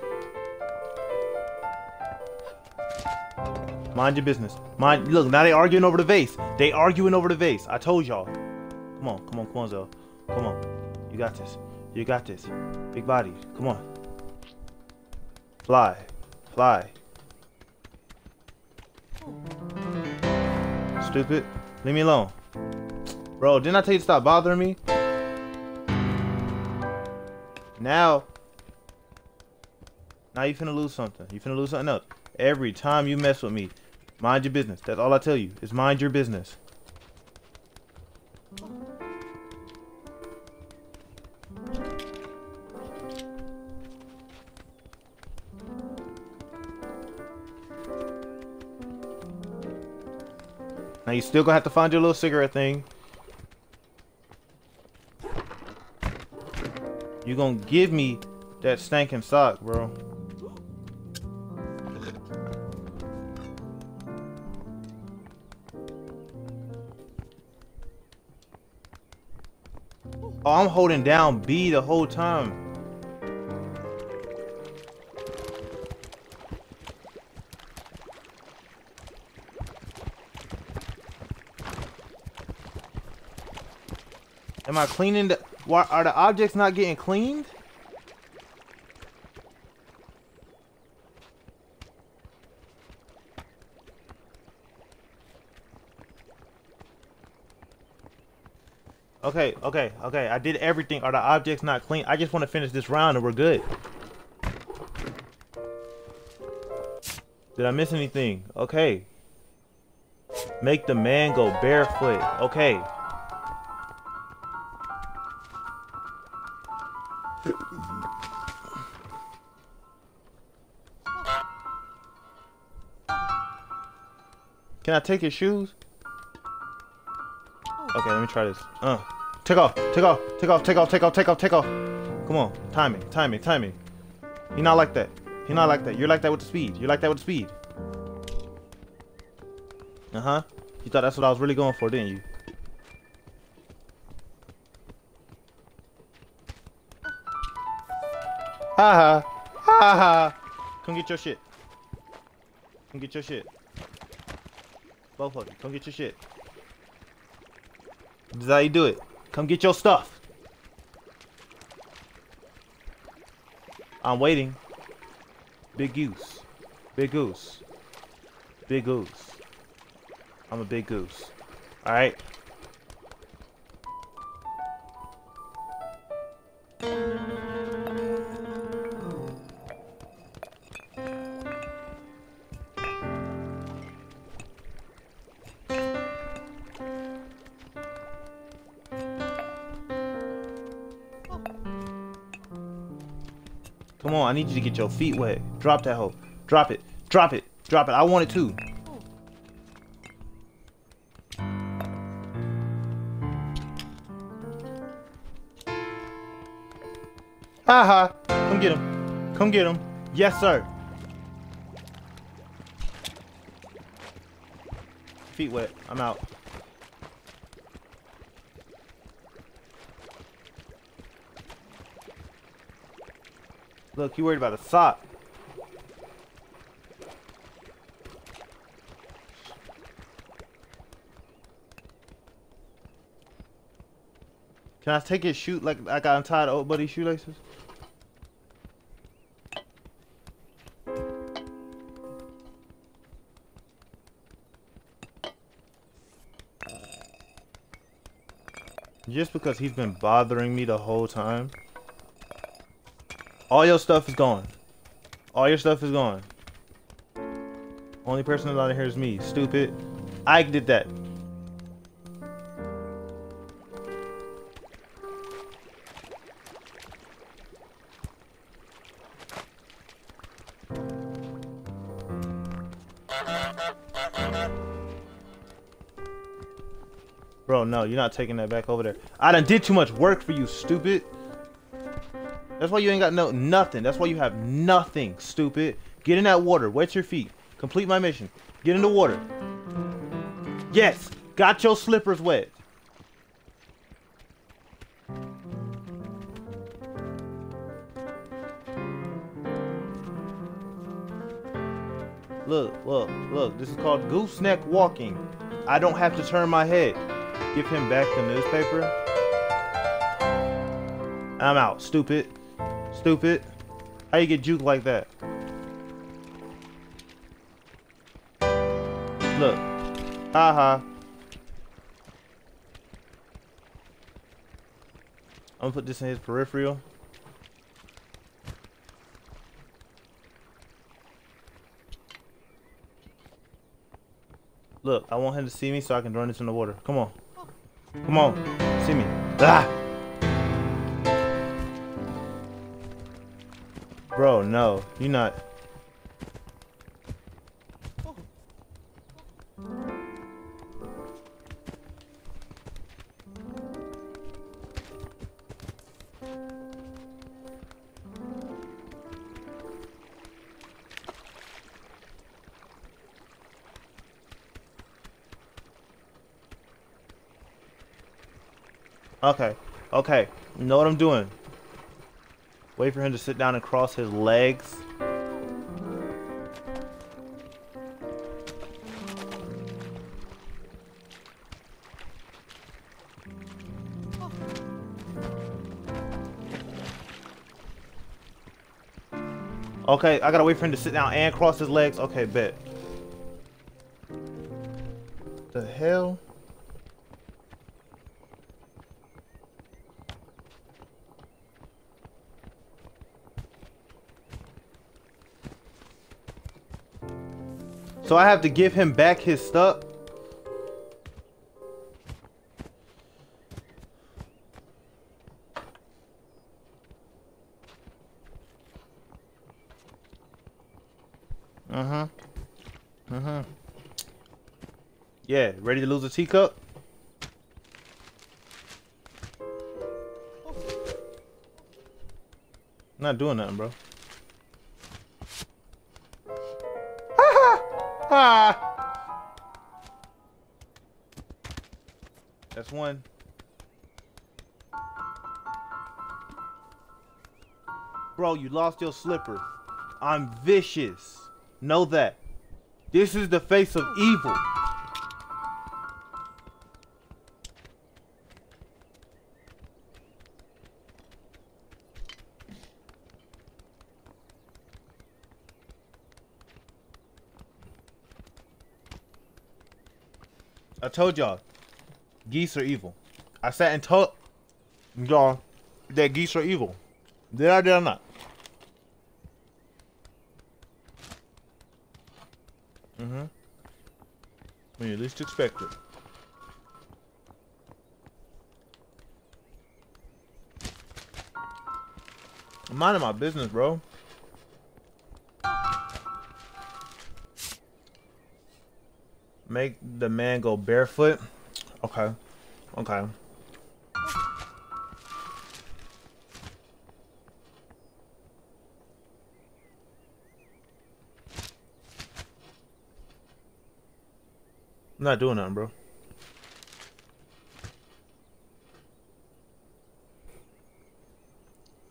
Mind your business. Mind. Look, now they arguing over the vase. They arguing over the vase. I told y'all. Come on, come on, come on. Come on. You got this. You got this. Big body. Come on. Fly. Fly. Stupid. Leave me alone. Bro, didn't I tell you to stop bothering me? Now. Now you finna lose something. You finna lose something else. Every time you mess with me, mind your business. That's all I tell you. Is mind your business. Now you still gonna have to find your little cigarette thing. You gonna give me that stinking sock, bro. I'm holding down B the whole time. Am I cleaning the... Why, are the objects not getting cleaned? Okay, okay, okay. I did everything. Are the objects not clean? I just want to finish this round and we're good. Did I miss anything? Okay. Make the man go barefoot. Okay. Can I take his shoes? Okay, let me try this. Uh, take off, take off, take off, take off, take off, take off, take off. Come on, timing, timing, timing. He not like that. He not like that. You're like that with the speed. You're like that with the speed. Uh huh. You thought that's what I was really going for, didn't you? Ha ha. Ha ha. Come get your shit. Come get your shit. Both of you. Come get your shit. Is how you do it. Come get your stuff. I'm waiting. Big goose. Big goose. Big goose. I'm a big goose. Alright? Need you to get your feet wet. Drop that hoe. Drop it. Drop it. Drop it. I want it too. Haha. Come get him. Come get him. Yes, sir. Feet wet. I'm out. Look, you worried about a sock. Can I take his shoe like I got untied old buddy shoelaces? Just because he's been bothering me the whole time. All your stuff is gone. All your stuff is gone. Only person allowed in here is me. Stupid. I did that. Bro, no, you're not taking that back over there. I done did too much work for you, stupid. That's why you ain't got no nothing. That's why you have nothing, stupid. Get in that water. Wet your feet. Complete my mission. Get in the water. Yes! Got your slippers wet. Look, look, look. This is called gooseneck walking. I don't have to turn my head. Give him back the newspaper. I'm out, stupid. Stupid. How you get juked like that? Look. Haha. -ha. I'm gonna put this in his peripheral. Look, I want him to see me so I can run this in the water. Come on. Come on. See me. Ah! Bro, no. You're not. Okay. Okay. Know what I'm doing? Wait for him to sit down and cross his legs. Okay, I gotta wait for him to sit down and cross his legs. Okay, bet. So I have to give him back his stuff. Uh-huh. Uh-huh. Yeah, ready to lose a teacup? not doing nothing, bro. That's one. Bro, you lost your slipper. I'm vicious. Know that. This is the face of evil. Told y'all, geese are evil. I sat and told y'all that geese are evil. Did I, did I not? Mm-hmm. When you least expect it. I'm minding my business, bro. Make the man go barefoot. Okay. Okay. I'm not doing nothing, bro.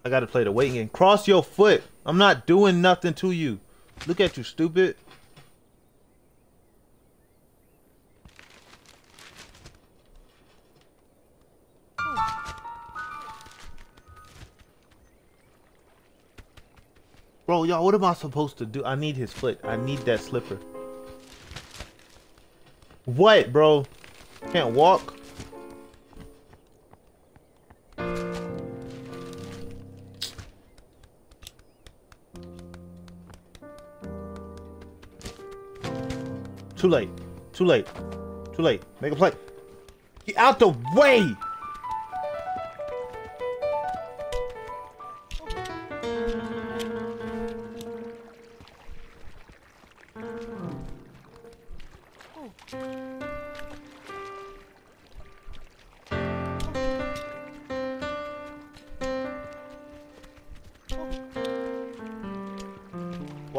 I gotta play the waiting game. Cross your foot. I'm not doing nothing to you. Look at you, stupid. What am I supposed to do? I need his foot. I need that slipper. What, bro? Can't walk? Too late. Too late. Too late. Make a play. Get out the way!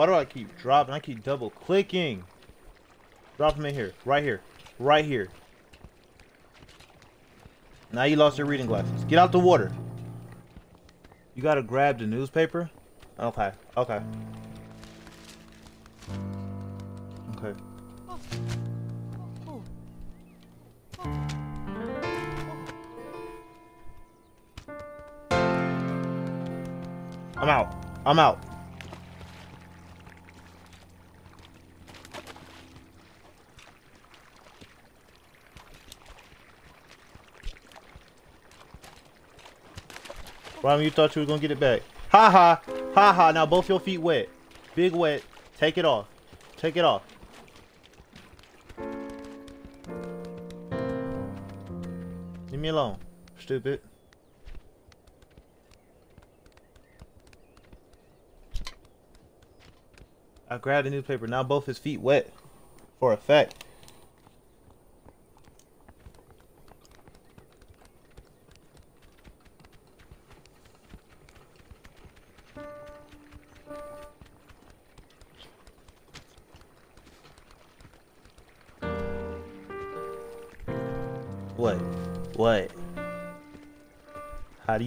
Why do I keep dropping? I keep double clicking. Drop him in here. Right here. Right here. Now you lost your reading glasses. Get out the water. You gotta grab the newspaper? Okay. Okay. Okay. I'm out. I'm out. Ryan, you thought you were gonna get it back. Ha ha! Ha ha! Now both your feet wet. Big wet. Take it off. Take it off. Leave me alone. Stupid. I grabbed the newspaper. Now both his feet wet. For a fact.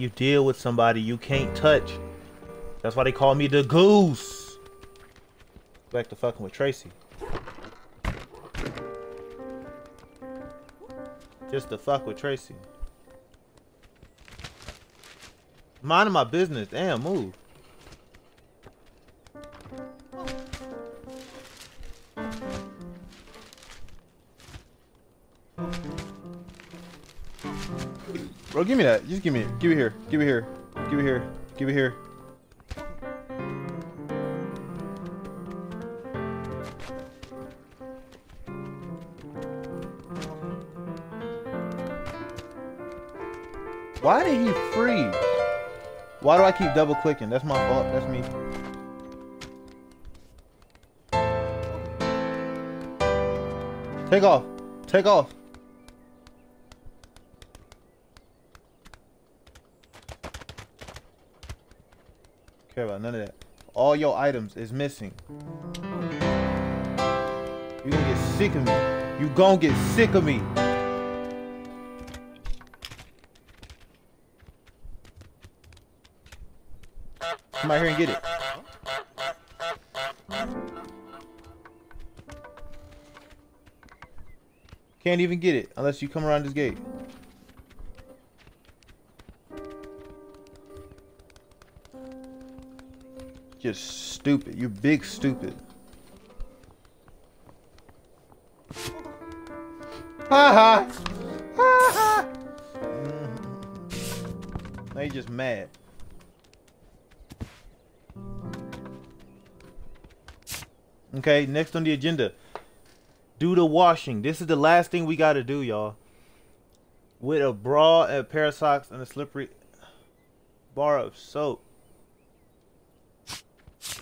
You deal with somebody you can't touch? That's why they call me the goose. Back to fucking with Tracy. Just to fuck with Tracy. Minding my business. Damn, move. Bro, give me that. Just give me it. Give it here. Give it here. Give it here. Give it here. Why did he freeze? Why do I keep double clicking? That's my fault. That's me. Take off. Take off. Care about none of that. All your items is missing. You gonna get sick of me. You gonna get sick of me. Come out here and get it. Can't even get it unless you come around this gate. Just stupid. You're big stupid. Ha ha! Ha ha! Now you're just mad. Okay, next on the agenda. Do the washing. This is the last thing we gotta do, y'all. With a bra, a pair of socks, and a slippery bar of soap.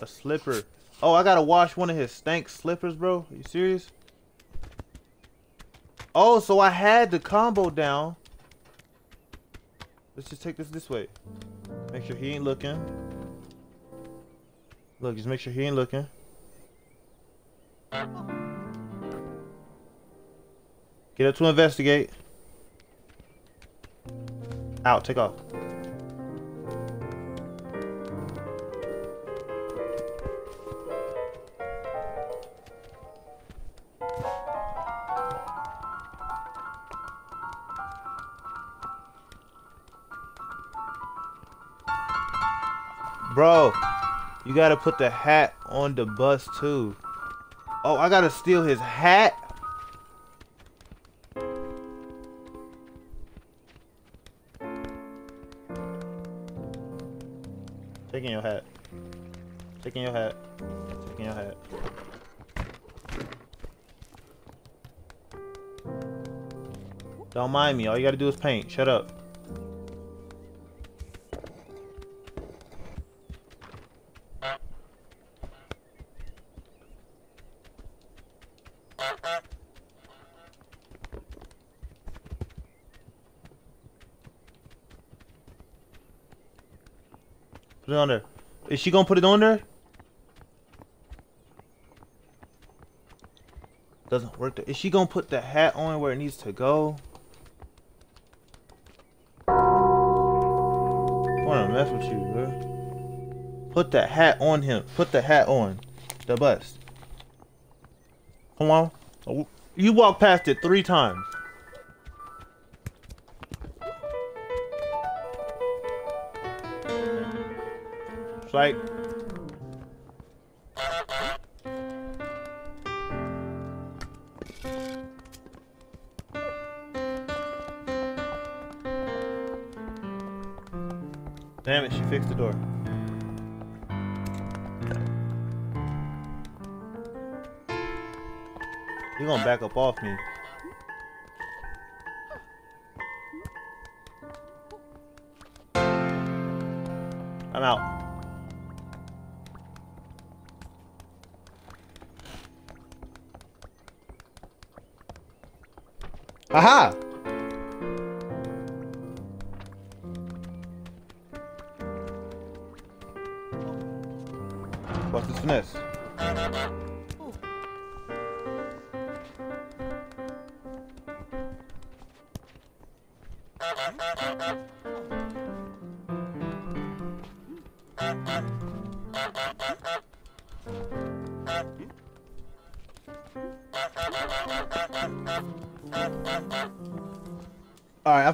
A slipper. Oh, I gotta wash one of his stank slippers, bro. Are you serious? Oh, so I had the combo down. Let's just take this this way. Make sure he ain't looking. Look, just make sure he ain't looking. Get up to investigate. Out, take off. Bro, you gotta put the hat on the bus too. Oh, I gotta steal his hat? Taking your hat. Taking your hat. Taking your hat. Don't mind me. All you gotta do is paint. Shut up. Is she gonna put it on there? Doesn't work. There. Is she gonna put the hat on where it needs to go? Wanna mess with you, bro. Put the hat on him. Put the hat on the bus. Come on. Oh, you walked past it three times. Like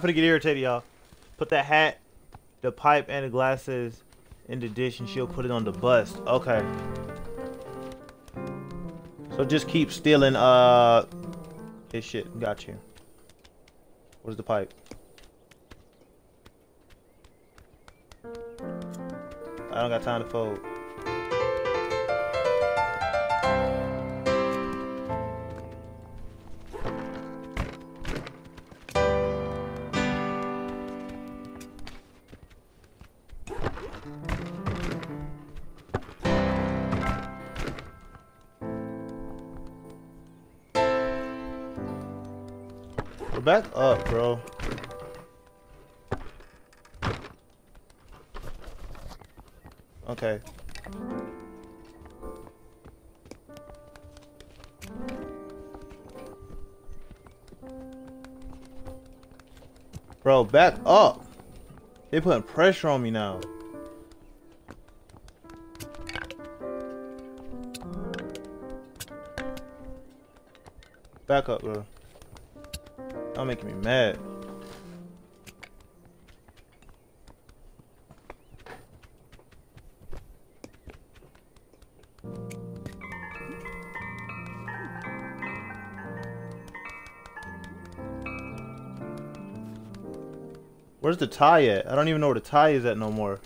Gonna get irritated, y'all. Put that hat, the pipe, and the glasses in the dish, and she'll put it on the bust. Okay. So just keep stealing, uh, his shit. Got you. Where's the pipe? I don't got time to fold. Putting pressure on me now. Back up, bro. Y'all making me mad. Where's the tie at? I don't even know where the tie is at no more.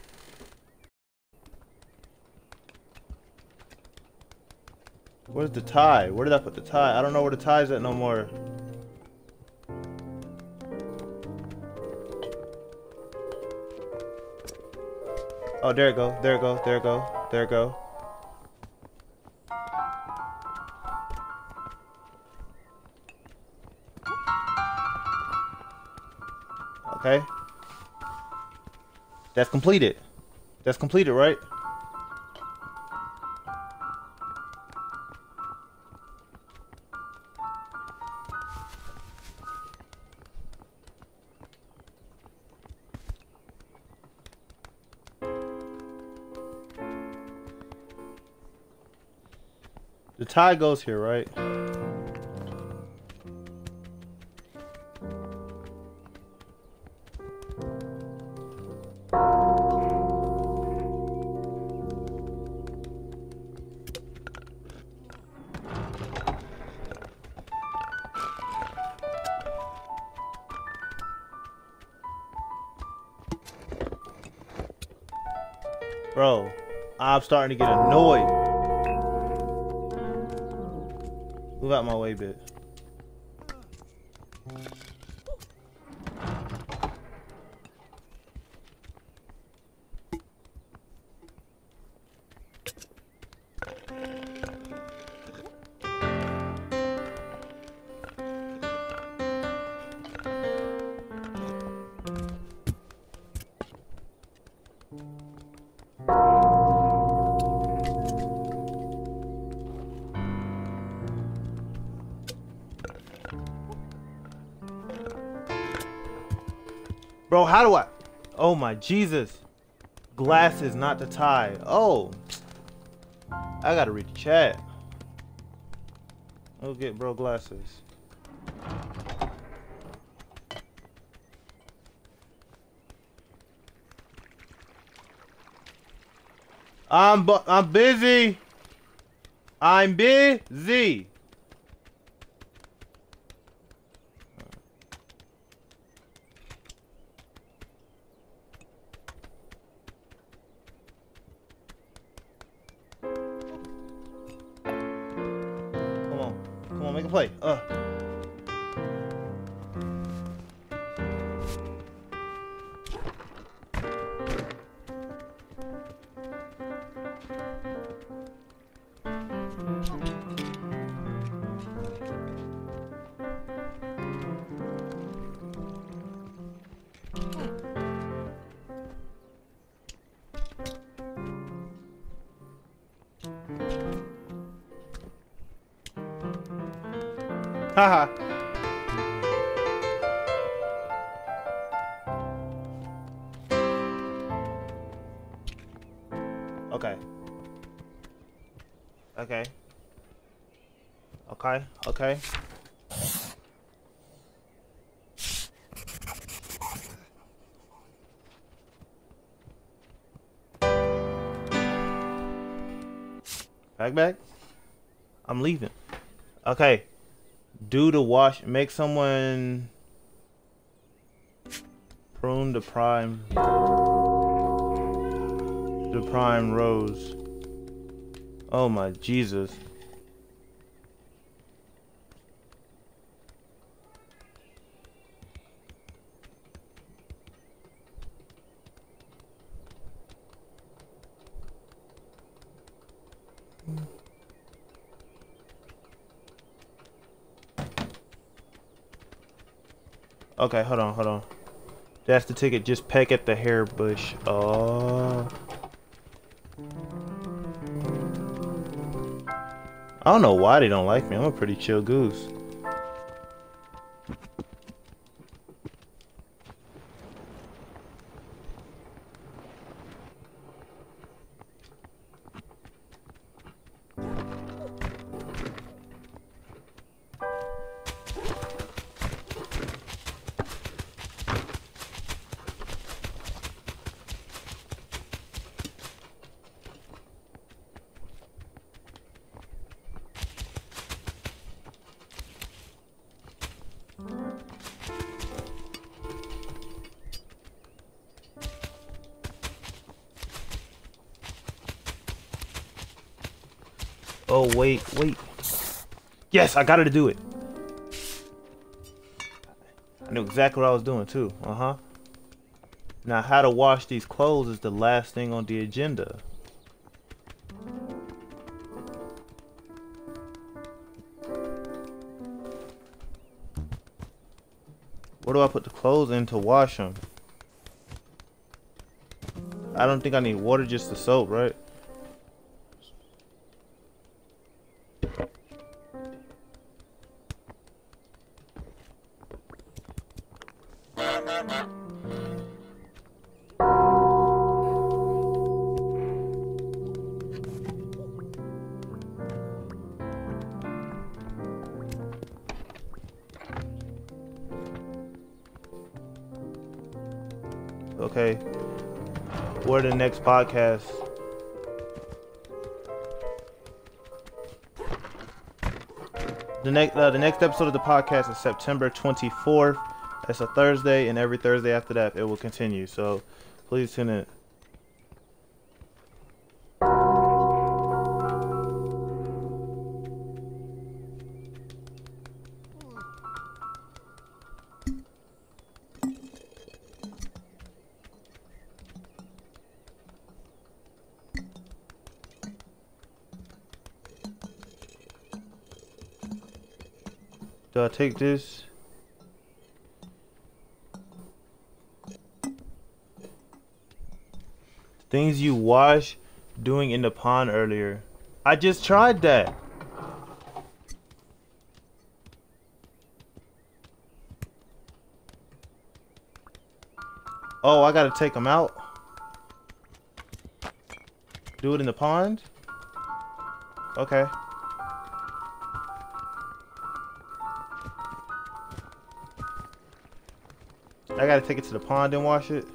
Where's the tie? Where did I put the tie? I don't know where the tie is at no more. Oh, there it go. There it go. There it go. There it go. That's completed. That's completed, right? The tie goes here, right? Starting to get annoyed. Move out my way, bit. Bro, how do I? Oh my Jesus. Glasses, not the tie. Oh. I gotta read the chat. I'll get bro glasses. I'm bu I'm busy. I'm busy. Okay. Do the wash. Make someone prune the prime the prime rose. Oh my jesus Okay, hold on, hold on. That's the ticket. Just peck at the hair bush. Oh. I don't know why they don't like me. I'm a pretty chill goose. Yes, I got her to do it. I knew exactly what I was doing, too. Uh-huh. Now, how to wash these clothes is the last thing on the agenda. Where do I put the clothes in to wash them? I don't think I need water, just the soap, right? Podcast? The next uh, the next episode of the podcast is September 24th. That's a Thursday, and every Thursday after that it will continue. So please tune in. Take this? Things you wash doing in the pond earlier. I just tried that. Oh, I gotta take them out? Do it in the pond? Okay. I gotta take it to the pond and wash it.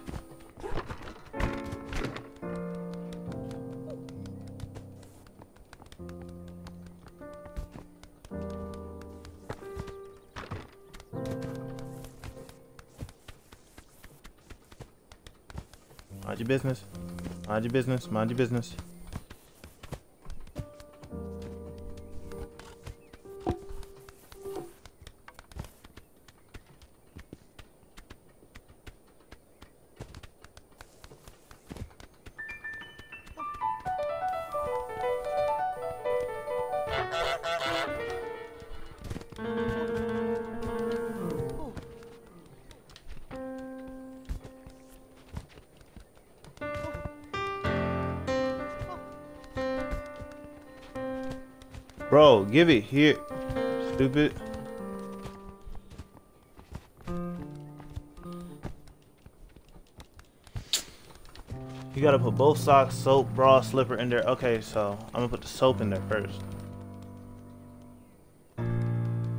Mind your business. Mind your business. Mind your business. Give it here. Stupid. You gotta put both socks, soap, bra, slipper in there. Okay, so I'm gonna put the soap in there first.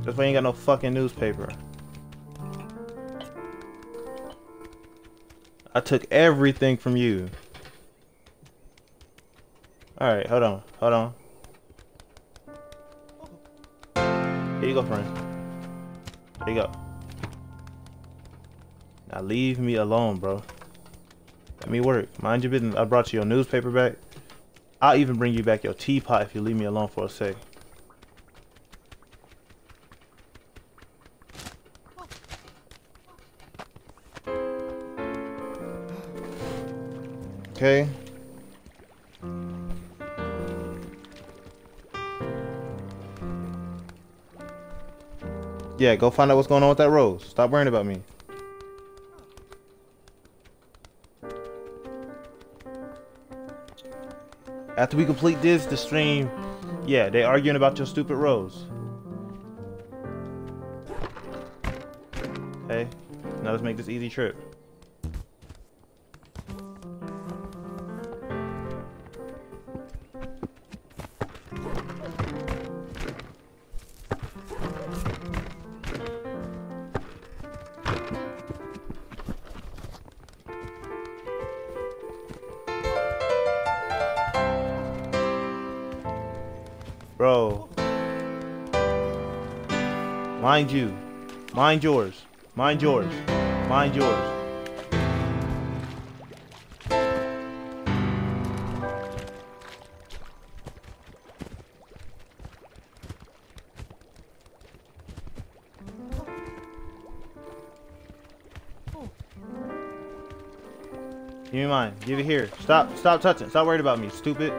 That's why you ain't got no fucking newspaper. I took everything from you. Alright, hold on, hold on. You go, friend. There you go. Now leave me alone, bro. Let me work. Mind your business. I brought you your newspaper back. I'll even bring you back your teapot if you leave me alone for a sec. Okay. Yeah, go find out what's going on with that rose. Stop worrying about me. After we complete this, the stream, yeah, they arguing about your stupid rose. Okay, now let's make this easy trip. Mind you. Mind yours. Mind yours. Mind yours. Give me mine. Give it here. Stop. Stop touching. Stop worrying about me, stupid.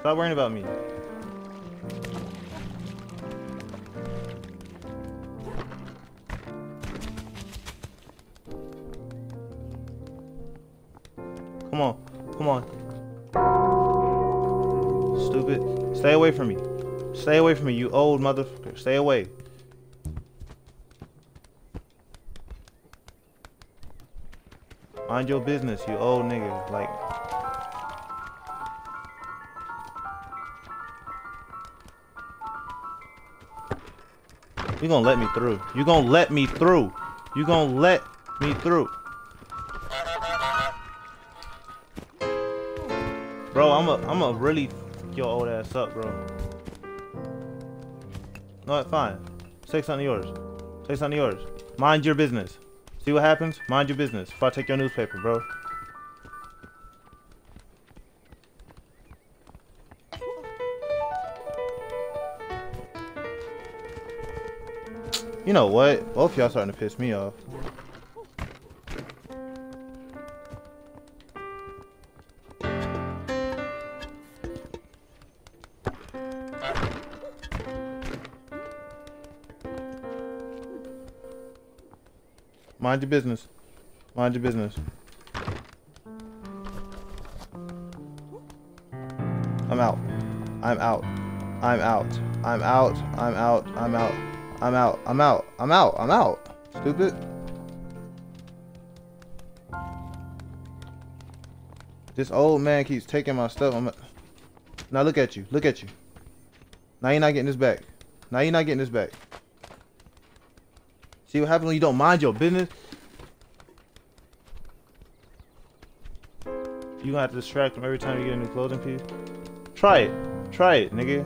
Stop worrying about me. Motherfucker. Stay away. Mind your business, you old nigga. Like, You gonna let me through. You gonna let me through. You gonna let me through. Bro, I'm a I'm a really your old ass up, bro. No, fine. Say something yours. Say something yours. Mind your business. See what happens? Mind your business. If I take your newspaper, bro. You know what? Both y'all starting to piss me off. Mind your business. Mind your business. I'm out. I'm out. I'm out. I'm out. I'm out. I'm out. I'm out. I'm out. I'm out. I'm out. Stupid. This old man keeps taking my stuff. I'm now look at you. Look at you. Now you're not getting this back. Now you're not getting this back. See what happens when you don't mind your business? You gonna have to distract them every time you get a new clothing piece? Try it. Try it, nigga.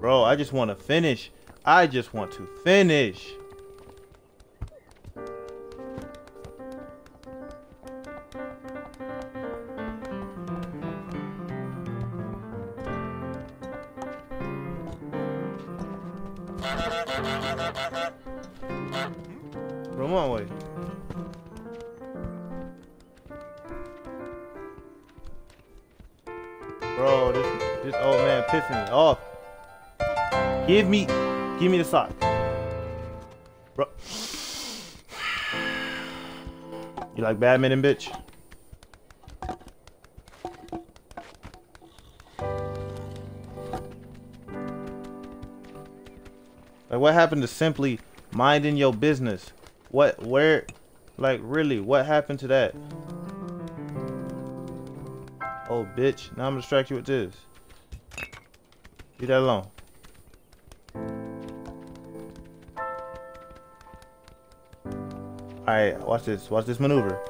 Bro, I just want to finish. I just want to finish. Like badminton, bitch? Like, what happened to simply minding your business? What, where, like, really, what happened to that? Oh, bitch. Now I'm gonna distract you with this. Leave that alone. Alright, watch this. Watch this maneuver.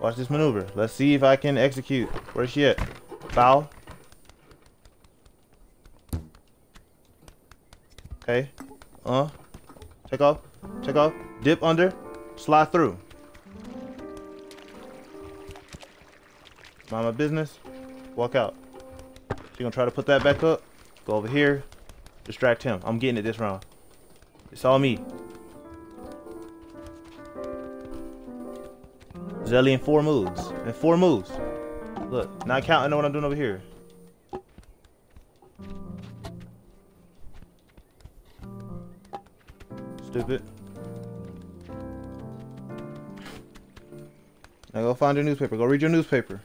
Watch this maneuver. Let's see if I can execute. Where's she at? Foul. Okay. Uh. Take off. Take off. Dip under. Slide through. Mind my business. Walk out. She gonna try to put that back up. Go over here. Distract him. I'm getting it this round. It's all me. Zelly in four moves. In four moves. Look, not counting what I'm doing over here. Stupid. Now go find your newspaper. Go read your newspaper.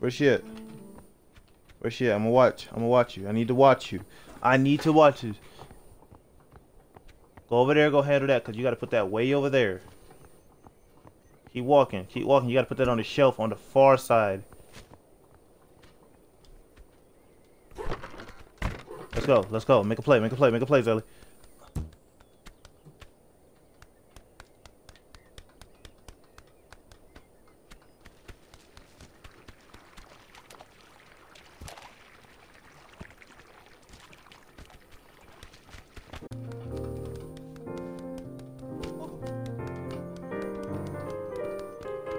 Where's she at? Where's she at? I'm gonna watch. I'm gonna watch you. I need to watch you. I need to watch you. Go over there. Go handle that because you got to put that way over there. Keep walking. Keep walking. You got to put that on the shelf on the far side. Let's go. Let's go. Make a play. Make a play. Make a play, Zelly.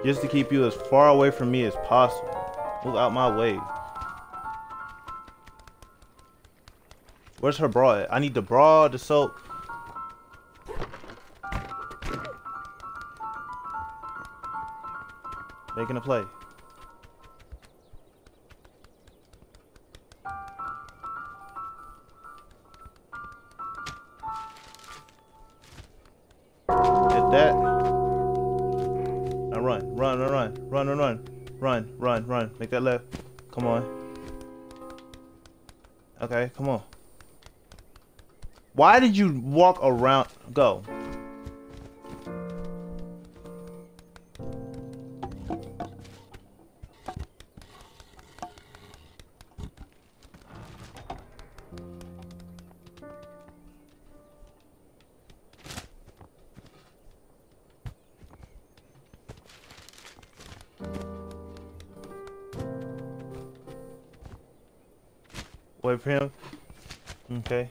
Just to keep you as far away from me as possible. Move out my way. Where's her bra at? I need the bra, the soap. Left. Come on. Okay, come on. Why did you walk around? Go. Wait for him. Okay.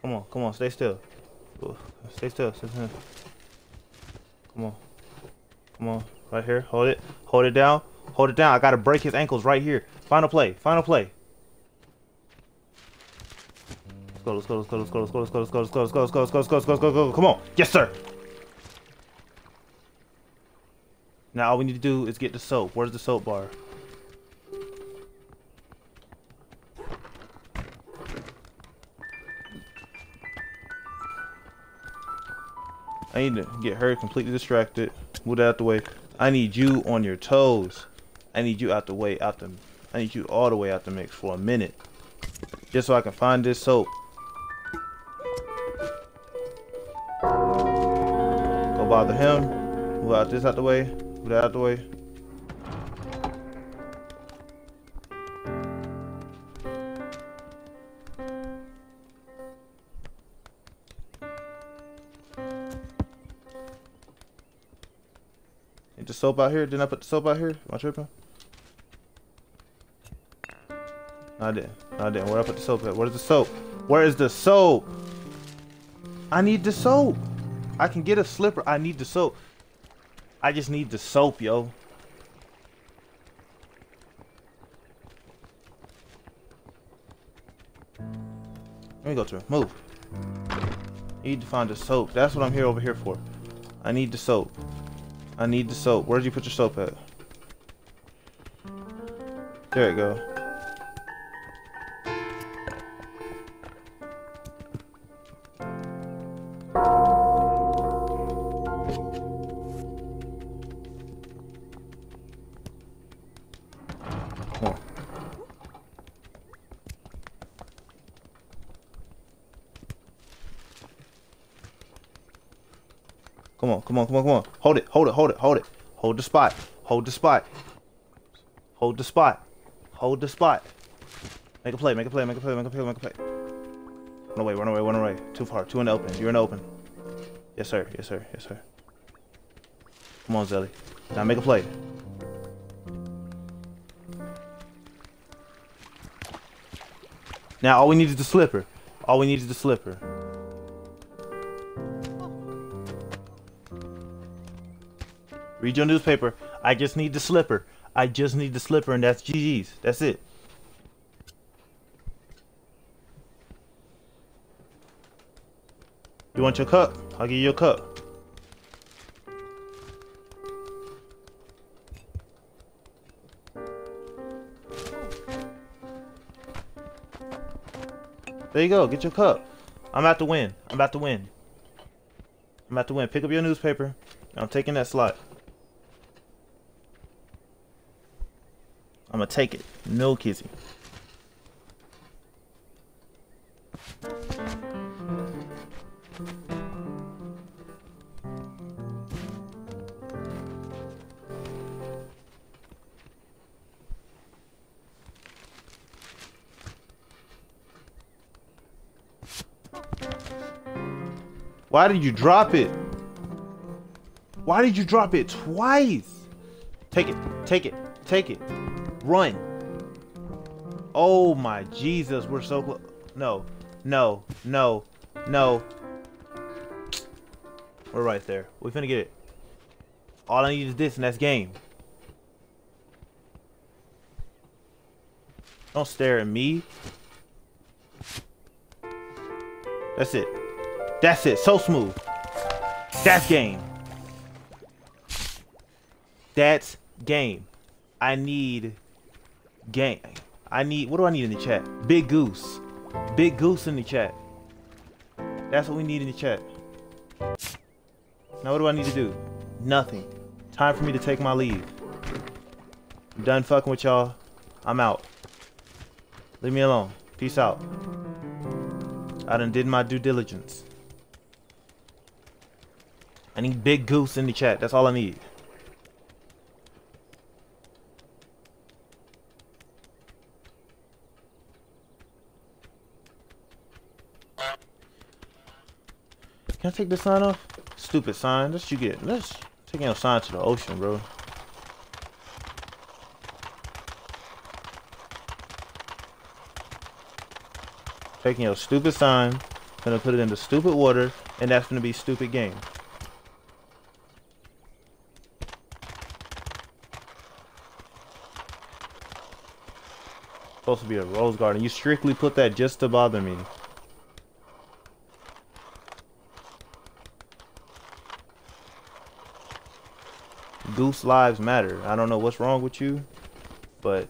Come on, come on, stay still. Stay still, stay still. Come on. Come on. Right here. Hold it. Hold it down. Hold it down. I gotta break his ankles right here. Final play. Final play. Let's go, let's go, let's go, let's go, let's go, let's go, let's go, let's go, let's go, let's go, let's go, let's go, let's go, let's go. Come on. Yes, sir. Now all we need to do is get the soap. Where's the soap bar? I need to get her completely distracted. Move that out the way. I need you on your toes. I need you out the way, out the. I need you all the way out the mix for a minute, just so I can find this soap. Go bother him. Move out this out the way. That way. Ain't the soap out here? Didn't I put the soap out here? Am I tripping? No, I didn't. No, I didn't. Where I put the soap at? Where's the soap? Where is the soap? I need the soap. I can get a slipper. I need the soap. I just need the soap, yo. Let me go to him. Move. Need to find the soap. That's what I'm here over here for. I need the soap. I need the soap. Where'd you put your soap at? There you go. Come on, come on. Hold it, hold it, hold it, hold it. Hold the spot. Hold the spot. Hold the spot. Hold the spot. Make a play, make a play, make a play, make a play, make a play. Run away, run away, run away. Too far, too in the open. You're in the open. Yes, sir, yes, sir, yes, sir. Come on, Zelly. Now make a play. Now all we need is the slipper. All we need is the slipper. Read your newspaper. I just need the slipper. I just need the slipper and that's GG's. That's it. You want your cup? I'll give you a cup. There you go. Get your cup. I'm about to win. I'm about to win. I'm about to win. Pick up your newspaper. I'm taking that slot. I'm gonna take it. No kissing. Why did you drop it? Why did you drop it twice? Take it. Take it. Take it. Run. Oh my Jesus, we're so close. No. No. No. No. We're right there. We finna get it. All I need is this and that's game. Don't stare at me. That's it. That's it. So smooth. That's game. That's game. I need game. I need, what do I need in the chat? Big Goose. Big Goose in the chat. That's what we need in the chat. Now what do I need to do? Nothing. Time for me to take my leave. I'm done fucking with y'all. I'm out. Leave me alone. Peace out. I done did my due diligence. I need Big Goose in the chat. That's all I need. Can I take this sign off? Stupid sign. That's you get. Let's take your sign to the ocean, bro. Taking your stupid sign, gonna put it into stupid water, and that's gonna be stupid game. Supposed to be a rose garden. You strictly put that just to bother me. Goose lives matter. I don't know what's wrong with you, but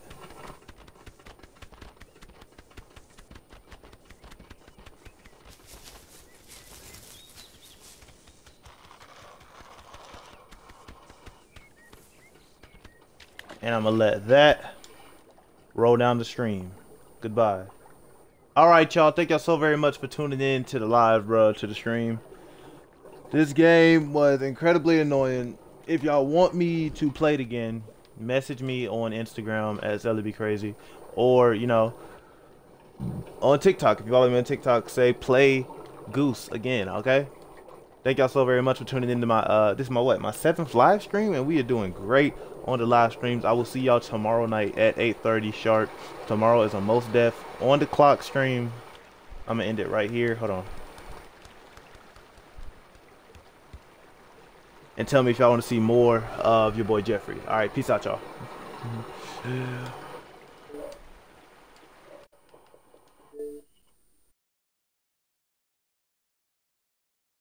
and I'm gonna let that roll down the stream. Goodbye. All right, y'all. Thank y'all so very much for tuning in to the live, bro, to the stream. This game was incredibly annoying. If y'all want me to play it again, message me on Instagram as LB Crazy, or you know, on TikTok. If you follow me on TikTok, say play Goose again. Okay. Thank y'all so very much for tuning into my uh this is my what my seventh live stream and we are doing great on the live streams. I will see y'all tomorrow night at 8:30 sharp. Tomorrow is a Mos Def on the clock stream. I'm gonna end it right here. Hold on. And tell me if y'all want to see more of your boy Jeffrey. All right, peace out, y'all. Mm-hmm.